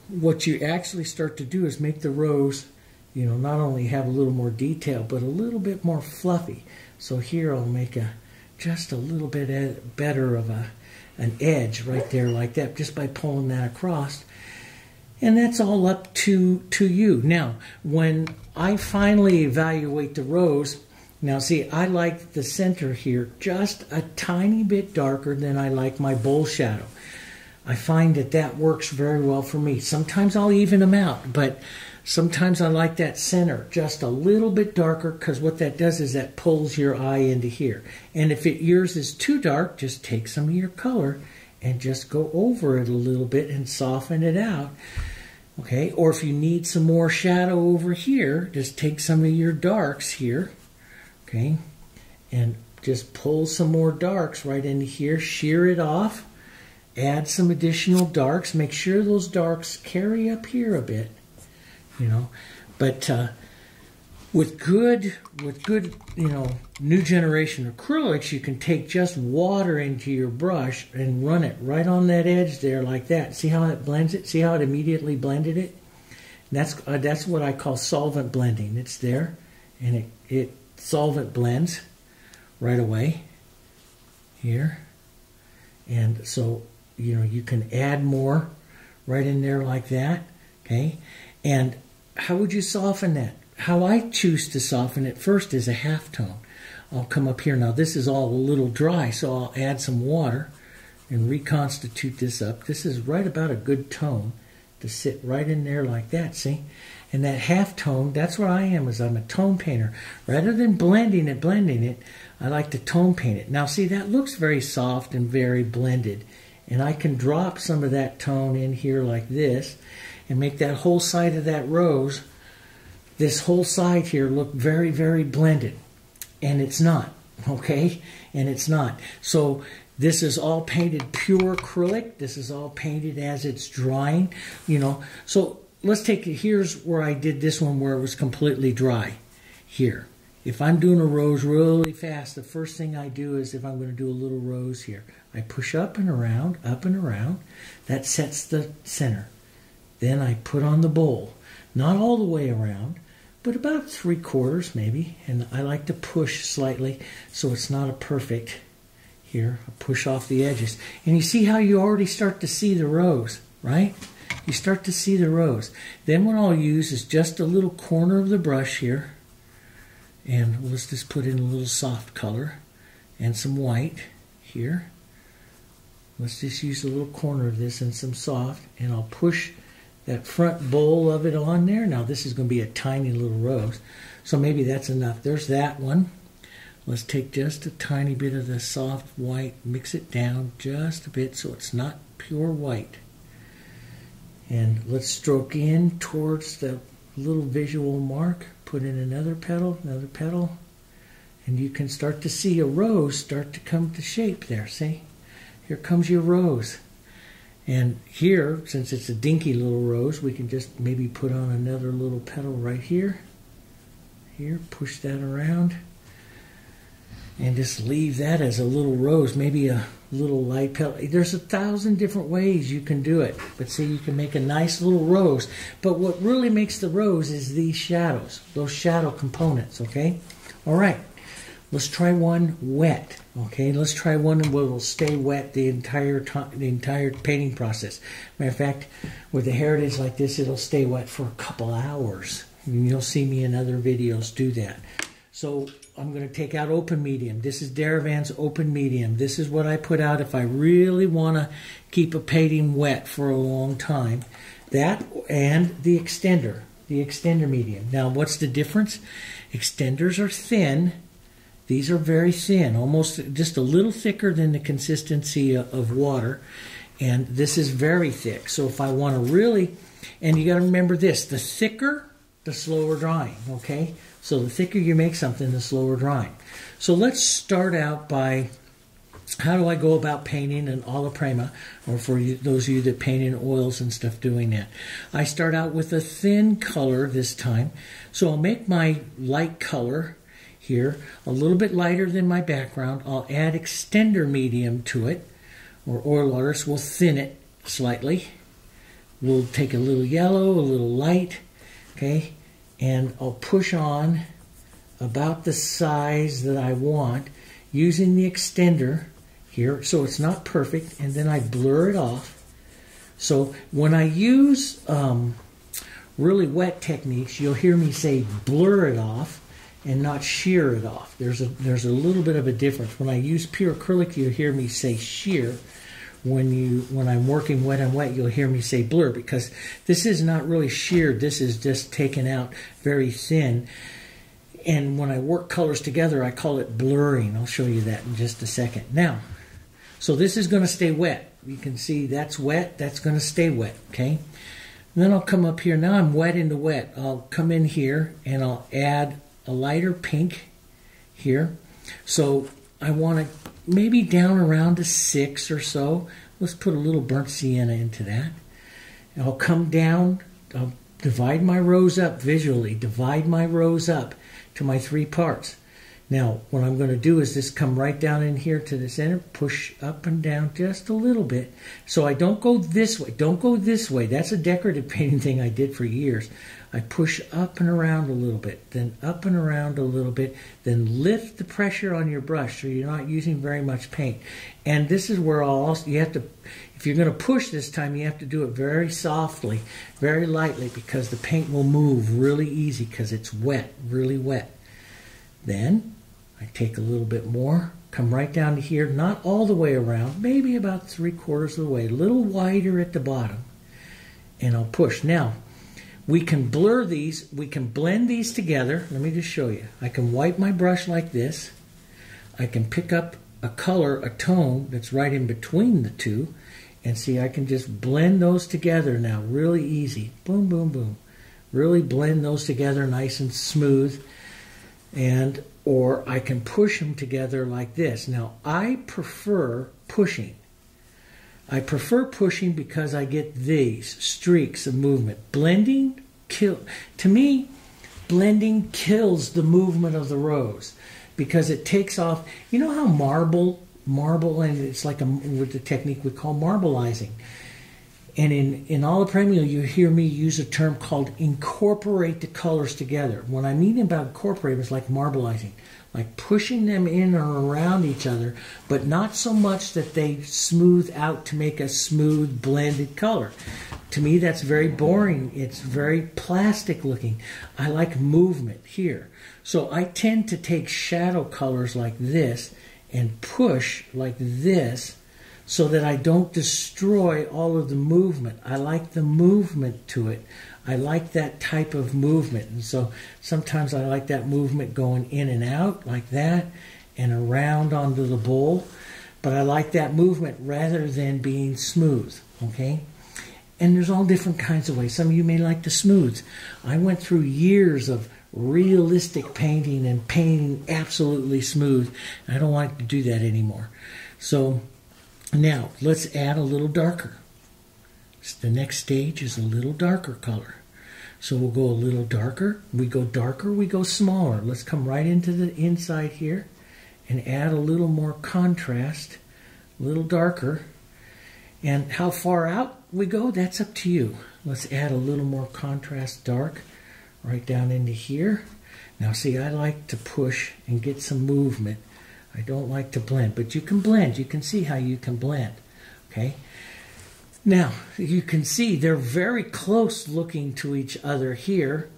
what you actually start to do is make the rose, you know, not only have a little more detail, but a little bit more fluffy. So here I'll make a just a little bit better of a an edge right there like that just by pulling that across and that's all up to to you. Now when i finally evaluate the rose now see i like the center here just a tiny bit darker than i like my bowl shadow. I find that that works very well for me. Sometimes i'll even them out but sometimes i like that center just a little bit darker because what that does is that pulls your eye into here. And if it yours is too dark just take some of your color and just go over it a little bit and soften it out Okay, or if you need some more shadow over here, just take some of your darks here, okay, and just pull some more darks right into here, shear it off, add some additional darks, make sure those darks carry up here a bit, you know, but uh, with good with good you know new generation acrylics you can take just water into your brush and run it right on that edge there like that. See how it blends it? See how it immediately blended it? That's uh, that's what I call solvent blending. It's there and it it solvent blends right away here. And so you know you can add more right in there like that okay? And how would you soften that how I choose to soften it first is a half tone. I'll come up here. Now this is all a little dry, so I'll add some water and reconstitute this up. This is right about a good tone to sit right in there like that, see? And that half tone, that's what I am, is I'm a tone painter. Rather than blending it, blending it, I like to tone paint it. Now see, that looks very soft and very blended. And I can drop some of that tone in here like this and make that whole side of that rose this whole side here look very, very blended. And it's not, okay? And it's not. So this is all painted pure acrylic. This is all painted as it's drying, you know. So let's take it, here's where I did this one where it was completely dry. Here. If I'm doing a rose really fast, the first thing I do is if I'm going to do a little rose here, I push up and around, up and around. That sets the center. Then I put on the bowl. Not all the way around, but about three quarters maybe. And I like to push slightly so it's not a perfect here. I push off the edges. And you see how you already start to see the rose, right? You start to see the rose. Then what I'll use is just a little corner of the brush here. And let's just put in a little soft color and some white here. Let's just use a little corner of this and some soft. And I'll push that front bowl of it on there. Now this is going to be a tiny little rose, so maybe that's enough. There's that one. Let's take just a tiny bit of the soft white, mix it down just a bit so it's not pure white. And let's stroke in towards the little visual mark. Put in another petal, another petal. And you can start to see a rose start to come to shape there, see? Here comes your rose. And here, since it's a dinky little rose, we can just maybe put on another little petal right here. Here, push that around. And just leave that as a little rose, maybe a little light petal. There's a thousand different ways you can do it. But see, you can make a nice little rose. But what really makes the rose is these shadows, those shadow components, okay? All right, let's try one wet. Okay, let's try one where it'll stay wet the entire time, the entire painting process. Matter of fact, with a Heritage like this, it'll stay wet for a couple hours. And you'll see me in other videos do that. So I'm going to take out open medium. This is Daravan's open medium. This is what I put out if I really want to keep a painting wet for a long time. That and the extender, the extender medium. Now, what's the difference? Extenders are thin these are very thin, almost just a little thicker than the consistency of water. And this is very thick. So if I want to really, and you got to remember this the thicker, the slower drying, okay? So the thicker you make something, the slower drying. So let's start out by how do I go about painting alla prima, or for you, those of you that paint in oils and stuff doing that? I start out with a thin color this time. So I'll make my light color here a little bit lighter than my background. I'll add extender medium to it, or oil waters. We'll thin it slightly. We'll take a little yellow, a little light, okay, and I'll push on about the size that I want using the extender here. So it's not perfect, and then I blur it off. So when I use um, really wet techniques, you'll hear me say blur it off and not shear it off. There's a there's a little bit of a difference. When I use pure acrylic, you'll hear me say shear. When you when I'm working wet and wet, you'll hear me say blur because this is not really sheared. This is just taken out very thin. And when I work colors together, I call it blurring. I'll show you that in just a second. Now, so this is going to stay wet. You can see that's wet. That's going to stay wet. Okay. And then I'll come up here. Now I'm wet into wet. I'll come in here and I'll add a lighter pink here. So I want to maybe down around a six or so. Let's put a little burnt sienna into that. I'll come down, I'll divide my rose up visually, divide my rose up to my three parts. Now, what I'm going to do is just come right down in here to the center, push up and down just a little bit. So I don't go this way. Don't go this way. That's a decorative painting thing I did for years. I push up and around a little bit, then up and around a little bit, then lift the pressure on your brush so you're not using very much paint. And this is where I'll also, you have to, if you're going to push this time, you have to do it very softly, very lightly, because the paint will move really easy because it's wet, really wet. Then I take a little bit more, come right down to here, not all the way around, maybe about three quarters of the way, a little wider at the bottom, and I'll push. Now, we can blur these, we can blend these together. Let me just show you. I can wipe my brush like this. I can pick up a color, a tone that's right in between the two. And see, I can just blend those together now, really easy. Boom, boom, boom. Really blend those together nice and smooth. And, or I can push them together like this. Now, I prefer pushing. I prefer pushing because I get these streaks of movement. Blending kill to me blending kills the movement of the rose because it takes off you know how marble marble and it's like a with the technique we call marbleizing and in in alla prima you hear me use a term called incorporate the colors together What i mean about incorporate is like marbleizing like pushing them in or around each other, but not so much that they smooth out to make a smooth blended color. To me, that's very boring. It's very plastic looking. I like movement here. So I tend to take shadow colors like this and push like this so that I don't destroy all of the movement. I like the movement to it. I like that type of movement. And so sometimes I like that movement going in and out like that and around onto the bowl. But I like that movement rather than being smooth, okay? And there's all different kinds of ways. Some of you may like the smooths. I went through years of realistic painting and painting absolutely smooth. I don't like to do that anymore. So now let's add a little darker. The next stage is a little darker color. So we'll go a little darker. We go darker, we go smaller. Let's come right into the inside here and add a little more contrast, a little darker. And how far out we go, that's up to you. Let's add a little more contrast dark right down into here. Now see, I like to push and get some movement. I don't like to blend, but you can blend. You can see how you can blend, okay? Now, you can see they're very close looking to each other here.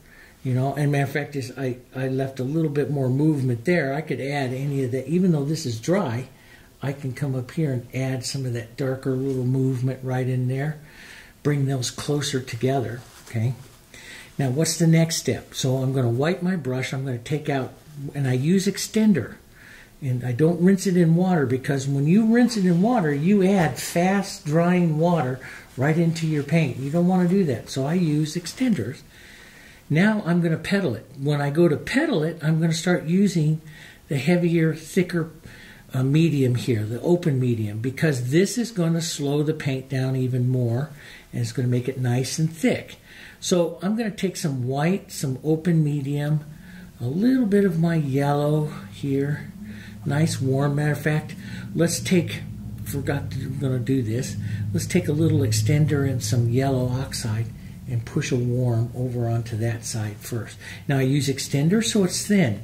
You know, and matter of fact, is I, I left a little bit more movement there. I could add any of that, even though this is dry, I can come up here and add some of that darker little movement right in there. Bring those closer together, okay? Now, what's the next step? So I'm going to wipe my brush. I'm going to take out, and I use extender. And I don't rinse it in water because when you rinse it in water, you add fast drying water right into your paint. You don't want to do that. So I use extenders. Now I'm going to petal it. When I go to petal it, I'm going to start using the heavier, thicker uh, medium here, the open medium, because this is going to slow the paint down even more and it's going to make it nice and thick. So I'm going to take some white, some open medium, a little bit of my yellow here, nice warm. Matter of fact, let's take, forgot to, I'm going to do this, let's take a little extender and some yellow oxide and push a warm over onto that side first. Now I use extender so it's thin,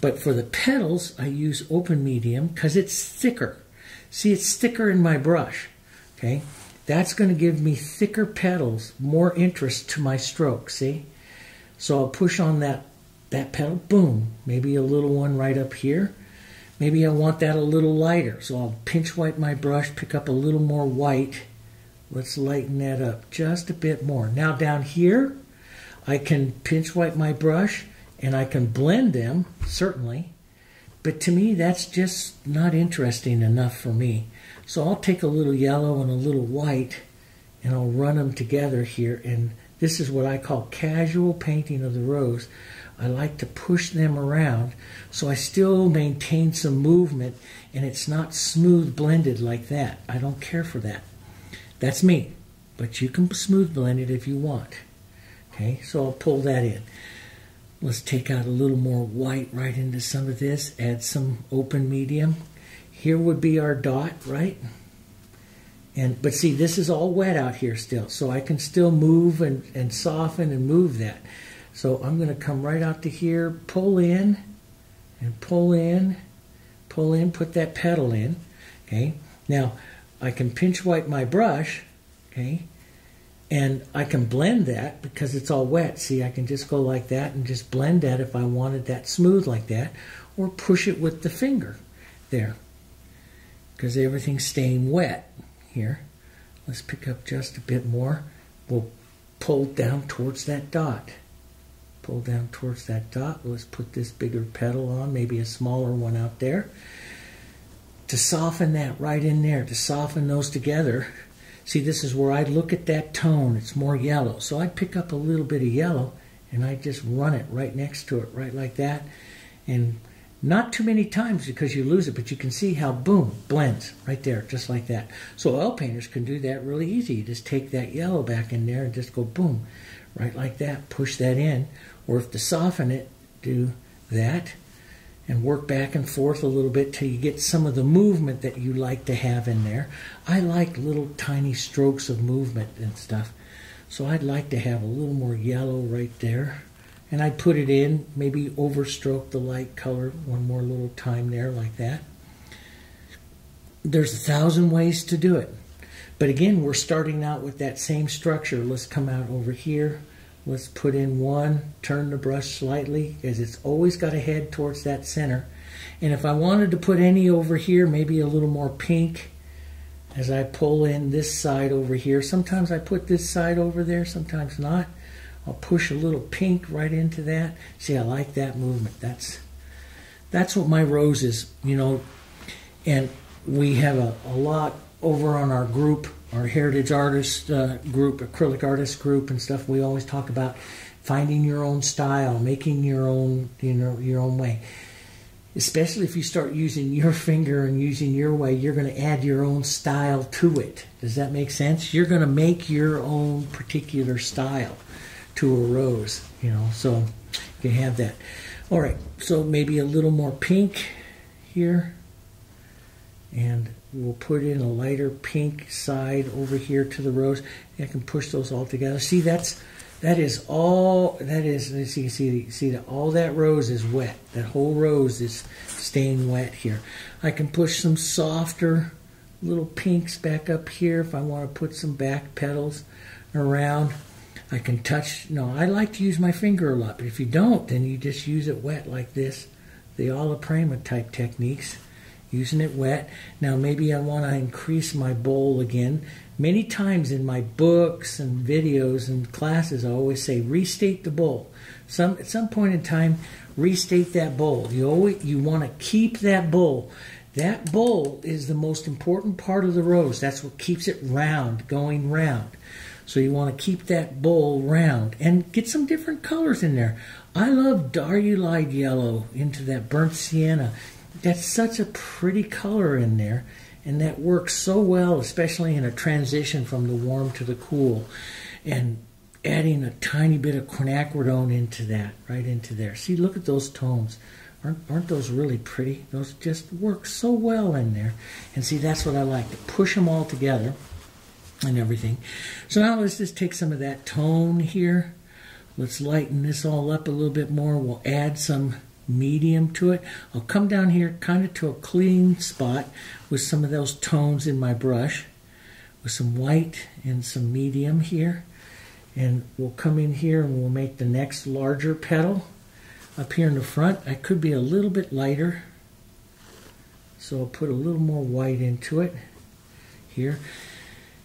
but for the petals I use open medium because it's thicker. See, it's thicker in my brush, okay? That's going to give me thicker petals, more interest to my stroke, see? So I'll push on that, that petal, boom, maybe a little one right up here. Maybe I want that a little lighter, so I'll pinch wipe my brush, pick up a little more white. Let's lighten that up just a bit more. Now down here, I can pinch wipe my brush and I can blend them, certainly. But to me, that's just not interesting enough for me. So I'll take a little yellow and a little white and I'll run them together here. And this is what I call casual painting of the rose. I like to push them around so I still maintain some movement and it's not smooth blended like that. I don't care for that. That's me. But you can smooth blend it if you want. Okay, so I'll pull that in. Let's take out a little more white right into some of this, add some open medium here would be our dot, right? And but see, this is all wet out here still, so I can still move and, and soften and move that. So I'm going to come right out to here, pull in, and pull in, pull in, put that petal in. Okay. Now I can pinch wipe my brush. Okay. And I can blend that because it's all wet. See, I can just go like that and just blend that if I wanted that smooth like that, or push it with the finger there because everything's staying wet here. Let's pick up just a bit more. We'll pull down towards that dot. Pull down towards that dot. Let's put this bigger petal on, maybe a smaller one out there. To soften that right in there, to soften those together. See, this is where I look at that tone. It's more yellow. So I pick up a little bit of yellow and I just run it right next to it, right like that. And not too many times because you lose it, but you can see how, boom, blends right there, just like that. So oil painters can do that really easy. You just take that yellow back in there and just go boom, right like that, push that in. Or if to soften it, do that and work back and forth a little bit till you get some of the movement that you like to have in there. I like little tiny strokes of movement and stuff. So I'd like to have a little more yellow right there and I'd put it in, maybe overstroke the light color one more little time there like that. There's a thousand ways to do it. But again, we're starting out with that same structure. Let's come out over here. Let's put in one, turn the brush slightly, as it's always got to head towards that center. And if I wanted to put any over here, maybe a little more pink, as I pull in this side over here. Sometimes I put this side over there, sometimes not. I'll push a little pink right into that. See, I like that movement. That's that's what my rose is, you know. And we have a, a lot over on our group, our Heritage artist uh, group, acrylic artist group, and stuff. We always talk about finding your own style, making your own, you know, your own way. Especially if you start using your finger and using your way, you're going to add your own style to it. Does that make sense? You're going to make your own particular style to a rose, you know, so you can have that. All right, so maybe a little more pink here. And we'll put in a lighter pink side over here to the rose. I can push those all together. See, that's that is all that is see see see that all that rose is wet. That whole rose is staying wet here. I can push some softer little pinks back up here if I want to put some back petals around. I can touch, no, I like to use my finger a lot, but if you don't, then you just use it wet like this, the alla prima type techniques, using it wet. Now maybe I want to increase my bowl again. Many times in my books and videos and classes, I always say restate the bowl. Some at some point in time, restate that bowl. You always you want to keep that bowl. That bowl is the most important part of the rose. That's what keeps it round, going round. So you want to keep that bowl round and get some different colors in there. I love Diarylide yellow into that burnt sienna. That's such a pretty color in there, and that works so well, especially in a transition from the warm to the cool. And adding a tiny bit of quinacridone into that, right into there. See, look at those tones. Aren't, aren't those really pretty? Those just work so well in there. And see, that's what I like, to push them all together and everything. So now let's just take some of that tone here. Let's lighten this all up a little bit more. We'll add some medium to it. I'll come down here kind of to a clean spot with some of those tones in my brush with some white and some medium here. And we'll come in here and we'll make the next larger petal up here in the front. I could be a little bit lighter. So I'll put a little more white into it here.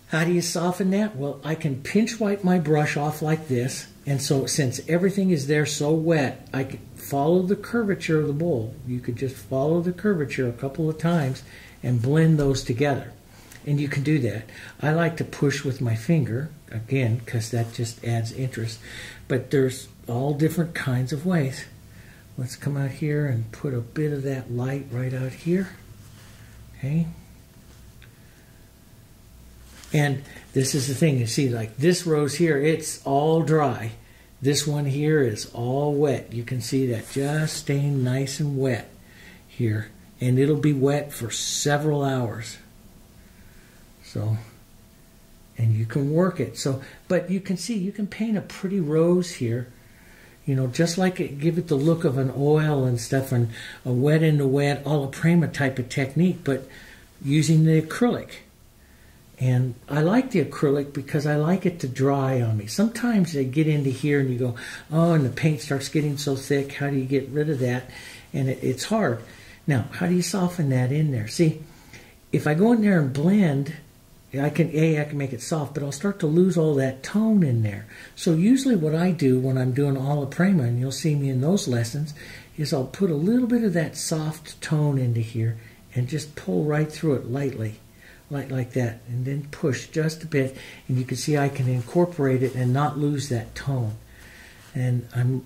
How do you soften that? Well, I can pinch wipe my brush off like this. And so since everything is there so wet, I can follow the curvature of the bowl. You could just follow the curvature a couple of times and blend those together. And you can do that. I like to push with my finger, again, because that just adds interest. But there's all different kinds of ways. Let's come out here and put a bit of that light right out here. Okay. And this is the thing, you see, like this rose here, it's all dry. This one here is all wet. You can see that just staying nice and wet here. And it'll be wet for several hours. So, and you can work it. So, but you can see, you can paint a pretty rose here you know, just like it, give it the look of an oil and stuff and a wet in the wet, alla prima type of technique, but using the acrylic. And I like the acrylic because I like it to dry on me. Sometimes they get into here and you go, oh, and the paint starts getting so thick. How do you get rid of that? And it, it's hard. Now, how do you soften that in there? See, if I go in there and blend, I can a I can make it soft, but I'll start to lose all that tone in there. So usually what I do when I'm doing alla prima, and you'll see me in those lessons, is I'll put a little bit of that soft tone into here and just pull right through it lightly, like like that, and then push just a bit, and you can see I can incorporate it and not lose that tone. And I'm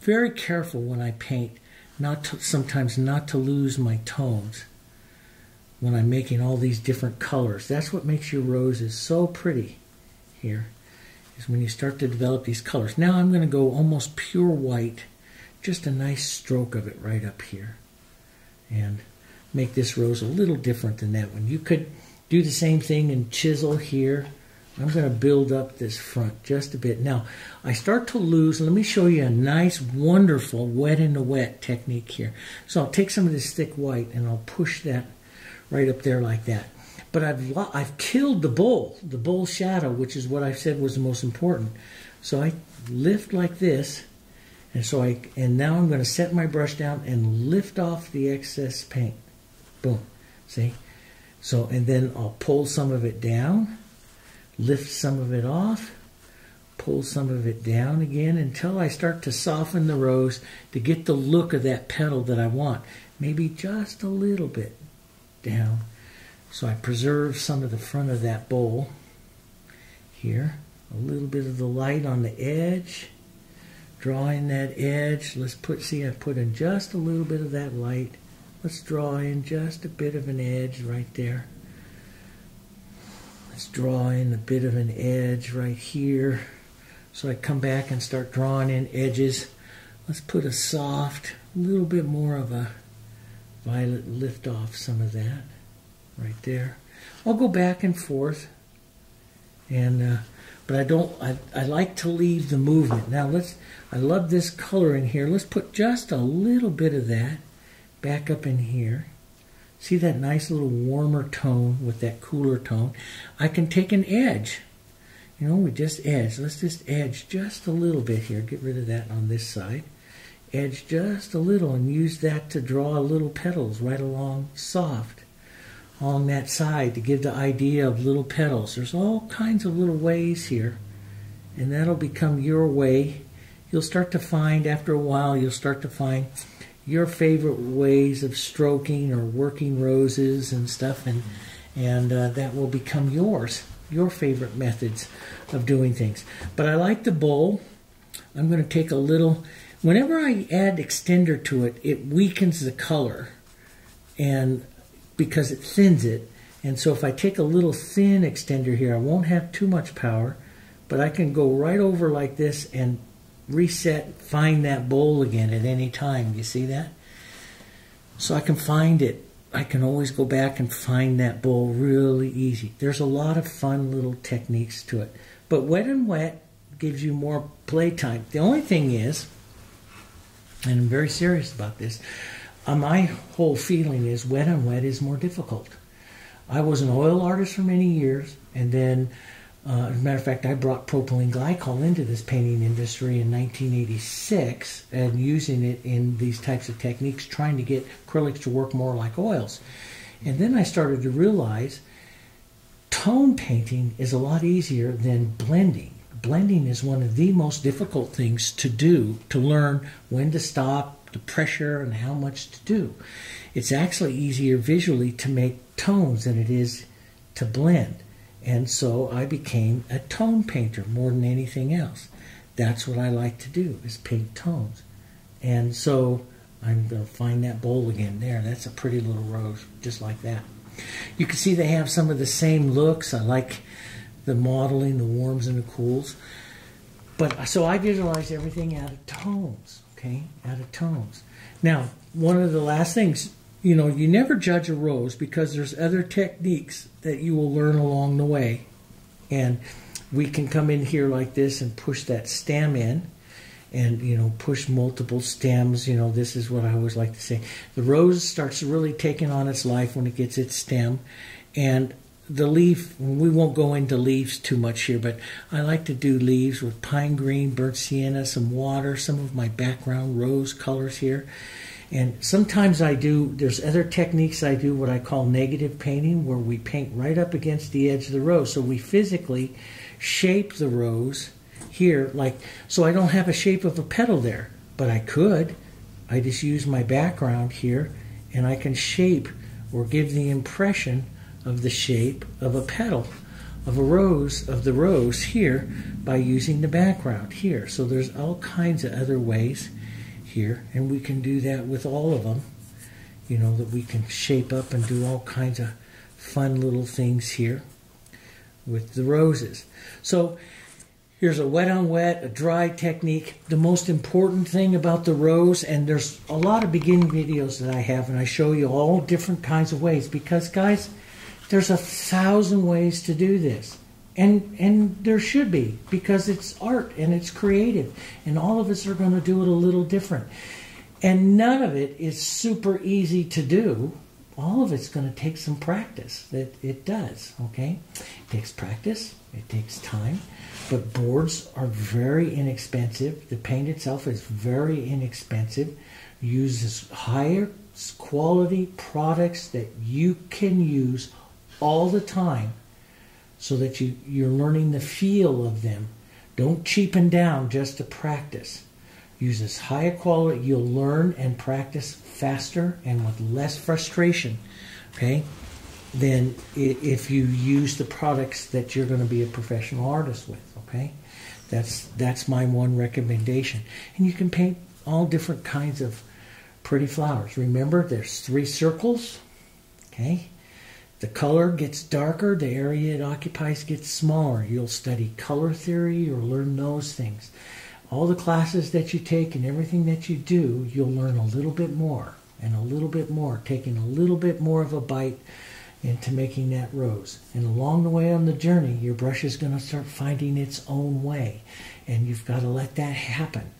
very careful when I paint, not to, sometimes not to lose my tones when I'm making all these different colors. That's what makes your roses so pretty here, is when you start to develop these colors. Now I'm going to go almost pure white, just a nice stroke of it right up here. And make this rose a little different than that one. You could do the same thing and chisel here. I'm going to build up this front just a bit. Now, I start to lose. Let me show you a nice, wonderful wet in the wet technique here. So I'll take some of this thick white and I'll push that right up there like that. But I've I've killed the bull, the bull shadow, which is what I said was the most important. So I lift like this, and so I and now I'm going to set my brush down and lift off the excess paint. Boom. See? So and then I'll pull some of it down, lift some of it off, pull some of it down again until I start to soften the rose to get the look of that petal that I want. Maybe just a little bit down. So I preserve some of the front of that bowl here. A little bit of the light on the edge. Drawing that edge. Let's put, see, I put in just a little bit of that light. Let's draw in just a bit of an edge right there. Let's draw in a bit of an edge right here. So I come back and start drawing in edges. Let's put a soft, little bit more of a Violet lift off some of that right there. I'll go back and forth, and uh, but I don't. I, I like to leave the movement. Now let's. I love this color in here. Let's put just a little bit of that back up in here. See that nice little warmer tone with that cooler tone. I can take an edge. You know, we just edge. Let's just edge just a little bit here. Get rid of that on this side. edge just a little and use that to draw little petals right along soft along that side to give the idea of little petals. There's all kinds of little ways here, and that'll become your way. You'll start to find, after a while, you'll start to find your favorite ways of stroking or working roses and stuff, and and uh, that will become yours, your favorite methods of doing things. But I like the bowl. I'm going to take a little. Whenever I add extender to it, it weakens the color, and because it thins it. And so if I take a little thin extender here, I won't have too much power, but I can go right over like this and reset, find that bowl again at any time. You see that? So I can find it. I can always go back and find that bowl really easy. There's a lot of fun little techniques to it. But wet and wet gives you more playtime. The only thing is, and I'm very serious about this, uh, my whole feeling is wet and wet is more difficult. I was an oil artist for many years, and then, uh, as a matter of fact, I brought propylene glycol into this painting industry in 1986 and using it in these types of techniques, trying to get acrylics to work more like oils. And then I started to realize tone painting is a lot easier than blending. Blending is one of the most difficult things to do to learn when to stop, the pressure and how much to do. It's actually easier visually to make tones than it is to blend. And so I became a tone painter more than anything else. That's what I like to do is paint tones. And so I'm going to find that bowl again there. That's a pretty little rose, just like that. You can see they have some of the same looks. I like the modeling, the warms and the cools. But so I visualize everything out of tones okay, out of tones. Now, one of the last things, you know, you never judge a rose because there's other techniques that you will learn along the way. And we can come in here like this and push that stem in and, you know, push multiple stems. You know, this is what I always like to say. The rose starts really taking on its life when it gets its stem. And the leaf, we won't go into leaves too much here, but I like to do leaves with pine green, burnt sienna, some water, some of my background rose colors here. And sometimes I do, there's other techniques I do what I call negative painting, where we paint right up against the edge of the rose. So we physically shape the rose here, like, so I don't have a shape of a petal there, but I could. I just use my background here, and I can shape or give the impression of the shape of a petal of a rose of the rose here by using the background here. So there's all kinds of other ways here, and we can do that with all of them. You know, that we can shape up and do all kinds of fun little things here with the roses. So here's a wet on wet, a dry technique. The most important thing about the rose, and there's a lot of beginning videos that I have, and I show you all different kinds of ways because, guys, there's a thousand ways to do this. And and there should be because it's art and it's creative and all of us are going to do it a little different. And none of it is super easy to do. All of it's going to take some practice. That it does, okay? It takes practice, it takes time, but boards are very inexpensive. The paint itself is very inexpensive. Uses higher quality products that you can use all the time so that you, you're learning the feel of them. Don't cheapen down just to practice. Use as high a quality, you'll learn and practice faster and with less frustration, okay, than if you use the products that you're going to be a professional artist with, okay? That's, that's my one recommendation. And you can paint all different kinds of pretty flowers. Remember, there's three circles, okay? The color gets darker, the area it occupies gets smaller. You'll study color theory or learn those things. All the classes that you take and everything that you do, you'll learn a little bit more and a little bit more, taking a little bit more of a bite into making that rose. And along the way on the journey, your brush is going to start finding its own way. And you've got to let that happen.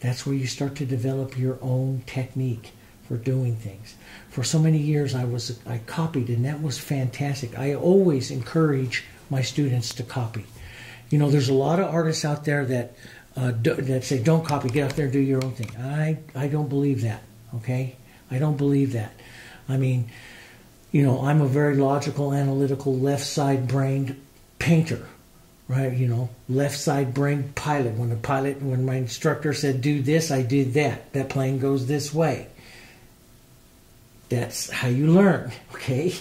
That's where you start to develop your own technique for doing things. For so many years, I was I copied, and that was fantastic. I always encourage my students to copy. You know, there's a lot of artists out there that uh, do, that say don't copy, get out there and do your own thing. I I don't believe that. Okay, I don't believe that. I mean, you know, I'm a very logical, analytical, left side brained painter, right? You know, left side brain pilot. When the pilot, when my instructor said do this, I did that. That plane goes this way. That's how you learn, okay?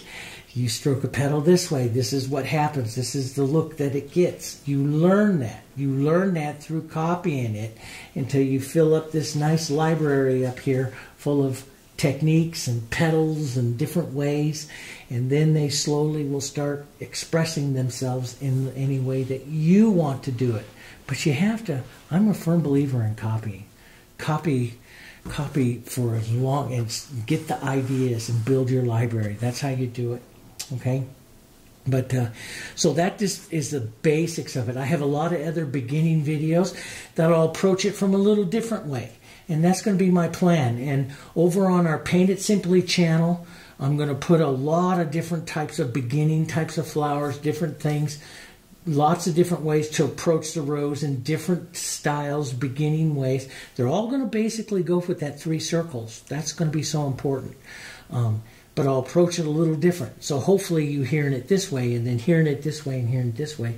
You stroke a petal this way. This is what happens. This is the look that it gets. You learn that. You learn that through copying it until you fill up this nice library up here full of techniques and petals and different ways. And then they slowly will start expressing themselves in any way that you want to do it. But you have to, I'm a firm believer in copying. Copy copy for as long and get the ideas and build your library. That's how you do it. Okay. But uh, so that just is the basics of it. I have a lot of other beginning videos that I'll approach it from a little different way. And that's going to be my plan. And over on our Paint It Simply channel, I'm going to put a lot of different types of beginning types of flowers, different things, lots of different ways to approach the rose in different styles, beginning ways. They're all going to basically go with that three circles. That's going to be so important. Um, but I'll approach it a little different. So hopefully you hearing it this way and then hearing it this way and hearing it this way,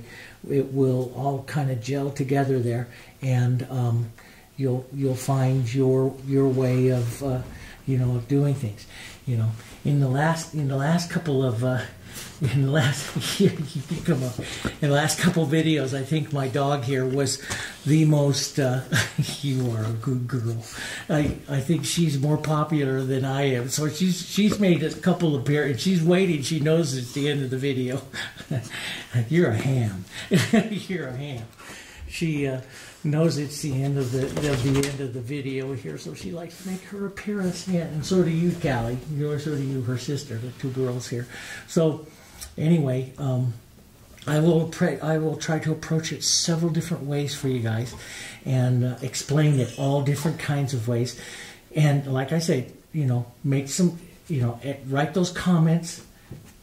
it will all kind of gel together there, and um, you'll you'll find your your way of uh, you know of doing things. You know, in the last in the last couple of uh, in the last year, come on, in last couple videos, I think my dog here was the most. Uh, you are a good girl. I I think she's more popular than I am. So she's she's made a couple appearances. She's waiting. She knows it's the end of the video. You're a ham. You're a ham. She. Uh, knows it's the end of the of the end of the video here, so she likes to make her appearance. Yeah, and so do you, Callie. You so do you, her sister, the two girls here. So anyway, um, I will I will try to approach it several different ways for you guys, and uh, explain it all different kinds of ways. And like I say, you know, make some, you know, eh, write those comments,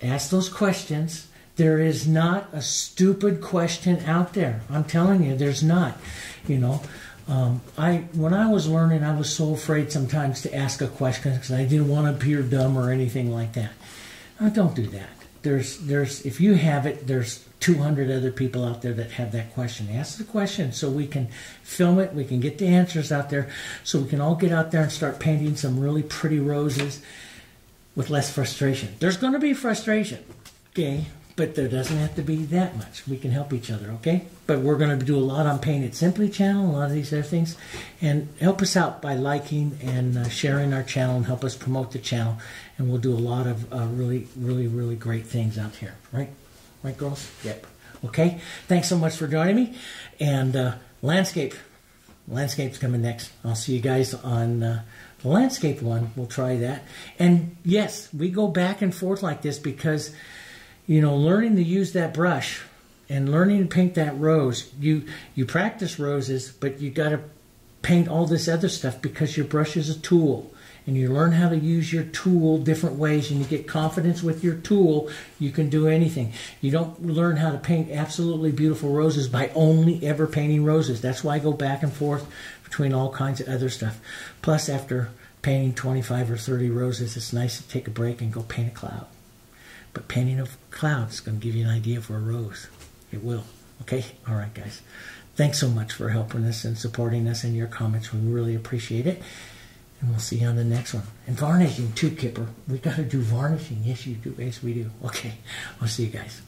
ask those questions. There is not a stupid question out there. I'm telling you, there's not. You know, um, I when I was learning, I was so afraid sometimes to ask a question because I didn't want to appear dumb or anything like that. Now, don't do that there's there's if you have it, there's 200 other people out there that have that question. Ask the question so we can film it, we can get the answers out there, so we can all get out there and start painting some really pretty roses with less frustration. There's going to be frustration, okay? But there doesn't have to be that much. We can help each other, okay? But we're going to do a lot on Paint It Simply channel, a lot of these other things, and help us out by liking and uh, sharing our channel and help us promote the channel, and we'll do a lot of uh, really, really, really great things out here, right? Right, girls? Yep. Okay. Thanks so much for joining me, and uh, landscape, landscape's coming next. I'll see you guys on. Uh, the landscape one, we'll try that. And yes, we go back and forth like this because you know, learning to use that brush and learning to paint that rose. You you practice roses, but you got to paint all this other stuff because your brush is a tool. And you learn how to use your tool different ways and you get confidence with your tool you can do anything. You don't learn how to paint absolutely beautiful roses by only ever painting roses. That's why i go back and forth between all kinds of other stuff. Plus after painting 25 or 30 roses it's nice to take a break and go paint a cloud but painting of clouds is going to give you an idea for a rose. It will. Okay? All right, guys. Thanks so much for helping us and supporting us in your comments. We really appreciate it. And we'll see you on the next one. And varnishing too, Kipper. We got to do varnishing. Yes, you do. Yes, we do. Okay. I'll see you guys.